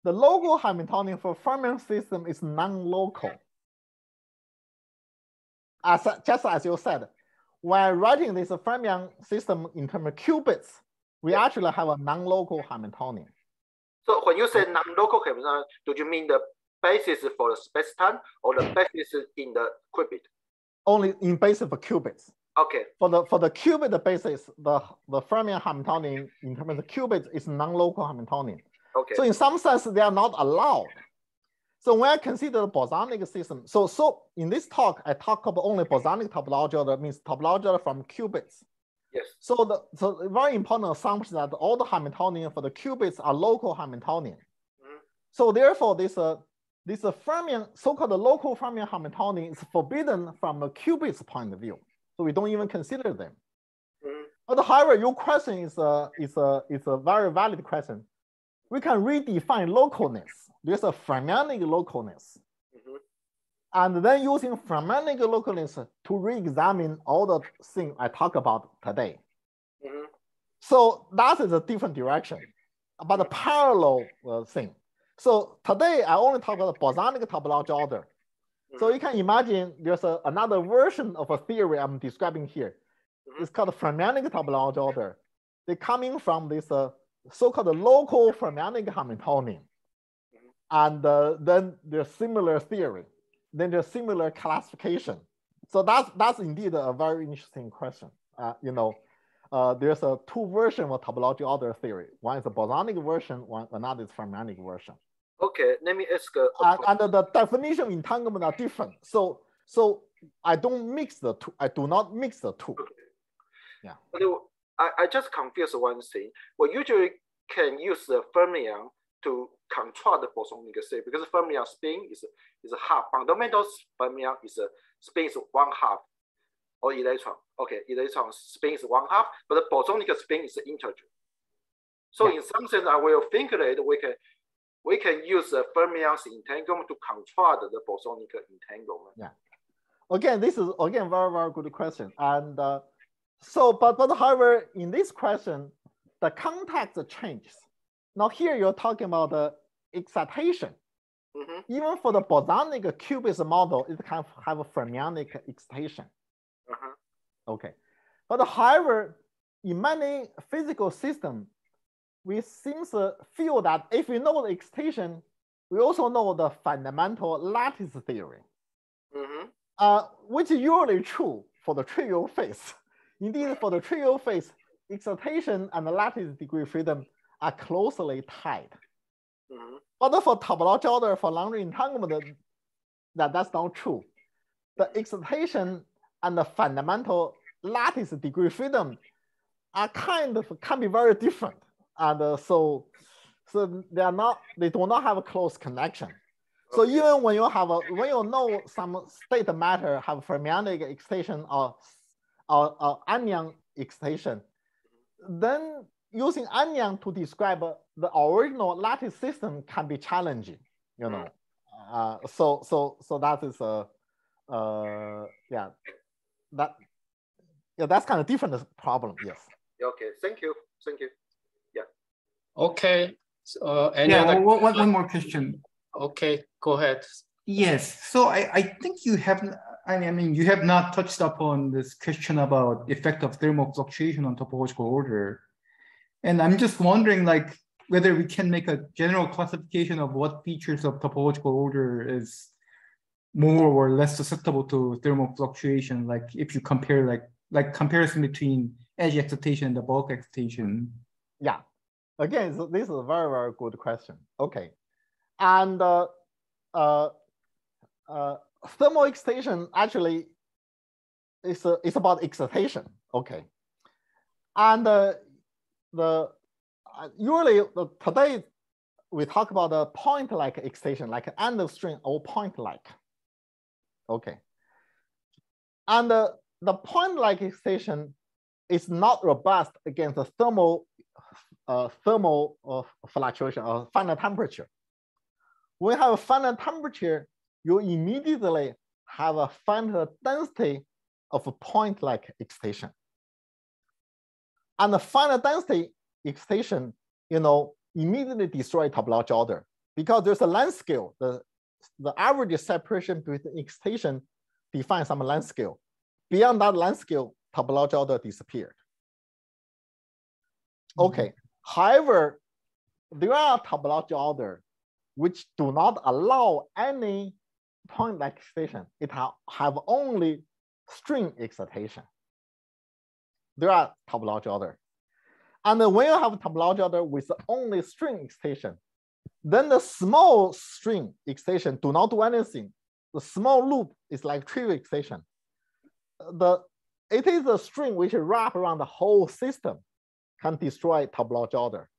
the local Hamiltonian for fermion system is non-local. As just as you said, when writing this fermion system in terms of qubits, we actually have a non-local Hamiltonian. So when you say non-local Hamiltonian, do you mean the basis for the space-time or the basis in the qubit? only in basis for qubits. Okay. For the for the qubit basis, the the fermion Hamiltonian in terms of qubits is non-local Hamiltonian. Okay. So in some sense, they are not allowed. So when I consider the bosonic system, so so in this talk, I talk about only bosonic topology order means topology from qubits. yes. So the so very important assumption that all the Hamiltonian for the qubits are local Hamiltonian. Mhm. So therefore, this uh, this fermion so-called local fermion Hamiltonian is forbidden from a qubits point of view. So we don't even consider them. Mhm. But however, your question is a is a is a very valid question. We can redefine localness. There's a fermionic localness. Mhm. And then using fermionic localness to re-examine all the things I talk about today. Mhm. So that is a different direction, but a parallel uh, thing. So today I only talk about bosonic topology order. So you can imagine there's a, another version of a theory I'm describing here. Mhm. It's called fermionic topology order. They're coming from this uh, so-called local fermionic Hamiltonian. Mhm. And uh, then there's similar theory. Then there's similar classification. So that's that's indeed a very interesting question. Uh, you know, uh, there's a two version of topology order theory. One is a bosonic version, one another is fermionic version. Okay. Let me ask. A, And, uh, and the definition of entanglement are different. So so I don't mix the two. I do not mix the two. Although I, I just confuse one thing. We usually can use the fermion to control the bosonic state because fermion spin is is a half. Fundamental fermion is a spin is one half or electron. Okay, electron spin is one half, but the bosonic spin is integer. So in some sense, I will think that we can we can use the fermion's entanglement to control the bosonic entanglement. Yeah. Again, this is again very very good question. And uh, so, but but however, in this question, the context changes. Now here you're talking about the excitation. Mhm. Even for the bosonic qubits model, it can have a fermionic excitation. Uh-huh. Okay. But however, in many physical systems, we seem to feel that if we know the excitation, we also know the fundamental lattice theory, Mhm. uh, which is usually true for the trivial phase. Indeed, for the trivial phase, excitation and the lattice degree freedom are closely tied. Mhm. But for topological order for long range entanglement, that, that's not true. The excitation and the fundamental lattice degree freedom are kind of can be very different. And uh, so, so they are not, they do not have a close connection. So even when you have a, when you know some state matter have fermionic excitation or, or, or anyon excitation, then using anyon to describe uh, the original lattice system can be challenging, you know. Uh, so so so that is a uh, yeah that yeah that's kind of different problem. Yes. Okay. Thank you. Thank you. Okay. So, uh, any yeah, other? one, one, one more question. Okay, go ahead. Yes. So I, I think you have I mean, you have not touched upon this question about effect of thermal fluctuation on topological order. And I'm just wondering like whether we can make a general classification of what features of topological order is more or less susceptible to thermal fluctuation. Like if you compare like like comparison between edge excitation and the bulk excitation. Yeah, again, so this is a very, very good question. Okay, and uh, uh, uh, thermal excitation actually is, uh, is about excitation, okay. And uh, the uh, usually the, today we talk about the point-like excitation, like end of string or point-like, okay. And uh, the point-like excitation is not robust against the thermal uh, thermal uh, fluctuation or finite temperature. When you have a finite temperature, you immediately have a finite density of a point-like excitation. And the finite density excitation, you know, immediately destroy topological order because there's a length scale. The, the average separation between excitation defines some length scale. Beyond that length scale, topological order disappeared. Okay, however, there are topological order which do not allow any point like excitation. It ha have only string excitation. There are topological order. And when you have topological order with only string excitation, then the small string excitation do not do anything. The small loop is like trivial excitation. The, it is a string which wrap around the whole system can destroy topological order.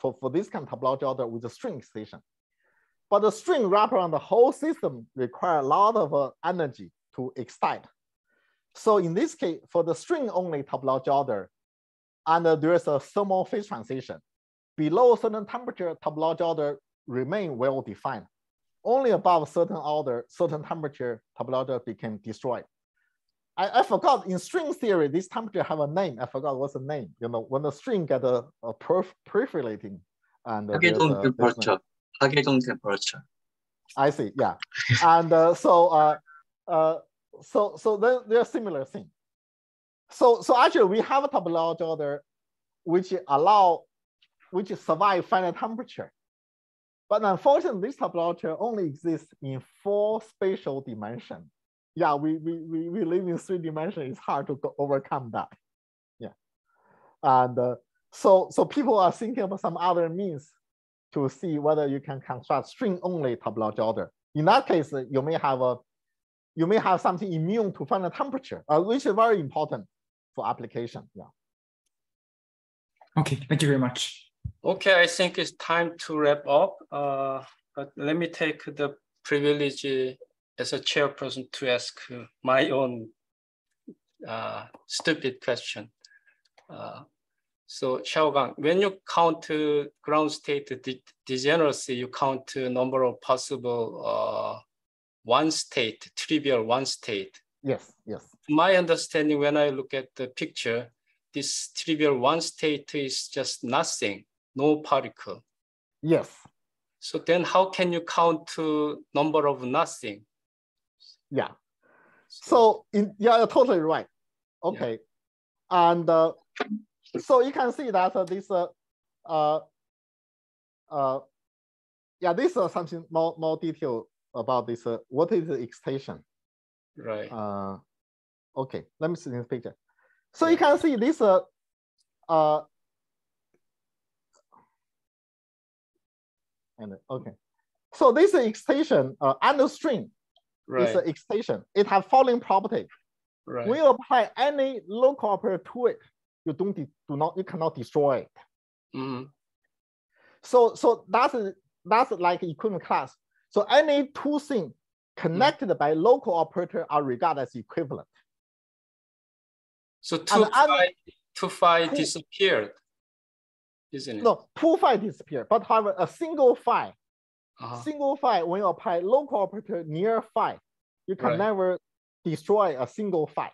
For, for this kind of topological order with a string excitation. But the string wrap around the whole system require a lot of uh, energy to excite. So in this case, for the string only topological order, and uh, there is a thermal phase transition. Below certain temperature, topological order remain well defined. Only above certain order, certain temperature, topological became destroyed. I, I forgot in string theory, this temperature have a name. I forgot what's the name. You know, when the string get a, a perf perforating and uh, Hagedorn temperature. Hagedorn temperature. I see, yeah. and uh, so uh, uh, so so then they're similar thing. So so actually we have a topological order which allow which survive finite temperature. But unfortunately, this topological only exists in four spatial dimensions yeah, we, we, we, we live in three dimensions. It's hard to go, overcome that. Yeah. And uh, so, so people are thinking about some other means to see whether you can construct string only topological order. In that case, you may have a, you may have something immune to finite temperature, uh, which is very important for application. Yeah. Okay, thank you very much. Okay, I think it's time to wrap up. Uh, but let me take the privilege as a chairperson to ask my own uh, stupid question. Uh, so Xiaogang, when you count uh, ground state de degeneracy, you count the number of possible uh, one state, trivial one state. Yes, yes. My understanding when I look at the picture, this trivial one state is just nothing, no particle. Yes. So then how can you count to number of nothing? Yeah. So in yeah, you're totally right. Okay. Yeah. And uh, so you can see that uh, this uh, uh, uh, yeah, this is uh, something more more detail about this. Uh, what is the extension? Right. Uh, okay. Let me see this picture. So yeah. you can see this. Uh, uh, and okay. So this extension uh, and the string right. is an extension. It has following property. Right. When you apply any local operator to it, you don't do not you cannot destroy it. Mm. So so that's that's like equivalent class. So any two things connected mm. by local operator are regarded as equivalent. So two and phi, two phi two, disappeared, isn't it? No, two phi disappeared. But however, a single phi -huh. Single phi, when you apply local operator near phi, you can right. never destroy a single phi.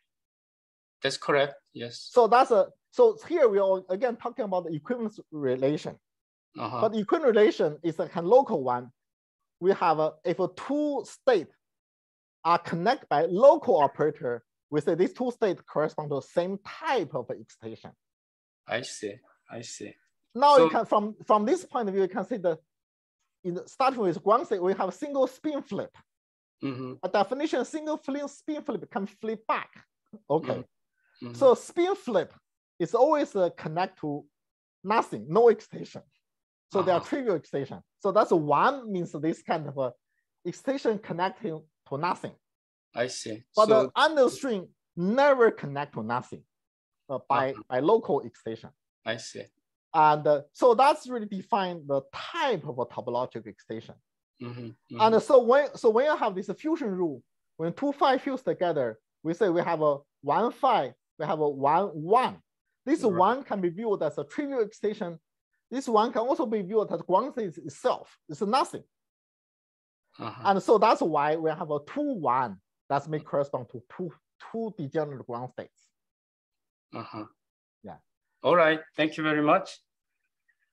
That's correct. Yes. So that's a so here we are again talking about the equivalence relation. Uh -huh. But the equivalence relation is a kind of local one. We have a if a two state are connected by local operator, we say these two states correspond to the same type of excitation. I see. I see. Now So- you can from from this point of view, you can see the in starting with state, we have single spin flip. Mhm, A definition, single flip spin flip can flip back. Okay. mhm. So spin flip is always uh, connect to nothing, no excitation. So they are Uh-huh. trivial excitation. So that's one means this kind of a excitation connecting to nothing. I see. But so, the understring never connect to nothing uh, by, Uh-huh. by local excitation. I see. And uh, so that's really define the type of a topological excitation. Mhm, mhm. And so when so when you have this fusion rule, when two phi fuse together, we say we have a one phi, we have a one one. This Right. one can be viewed as a trivial extension. This one can also be viewed as ground state itself. It's nothing. Uh-huh. And so that's why we have a two one that may correspond to two two degenerate ground states. Uh-huh. Yeah. All right. Thank you very much.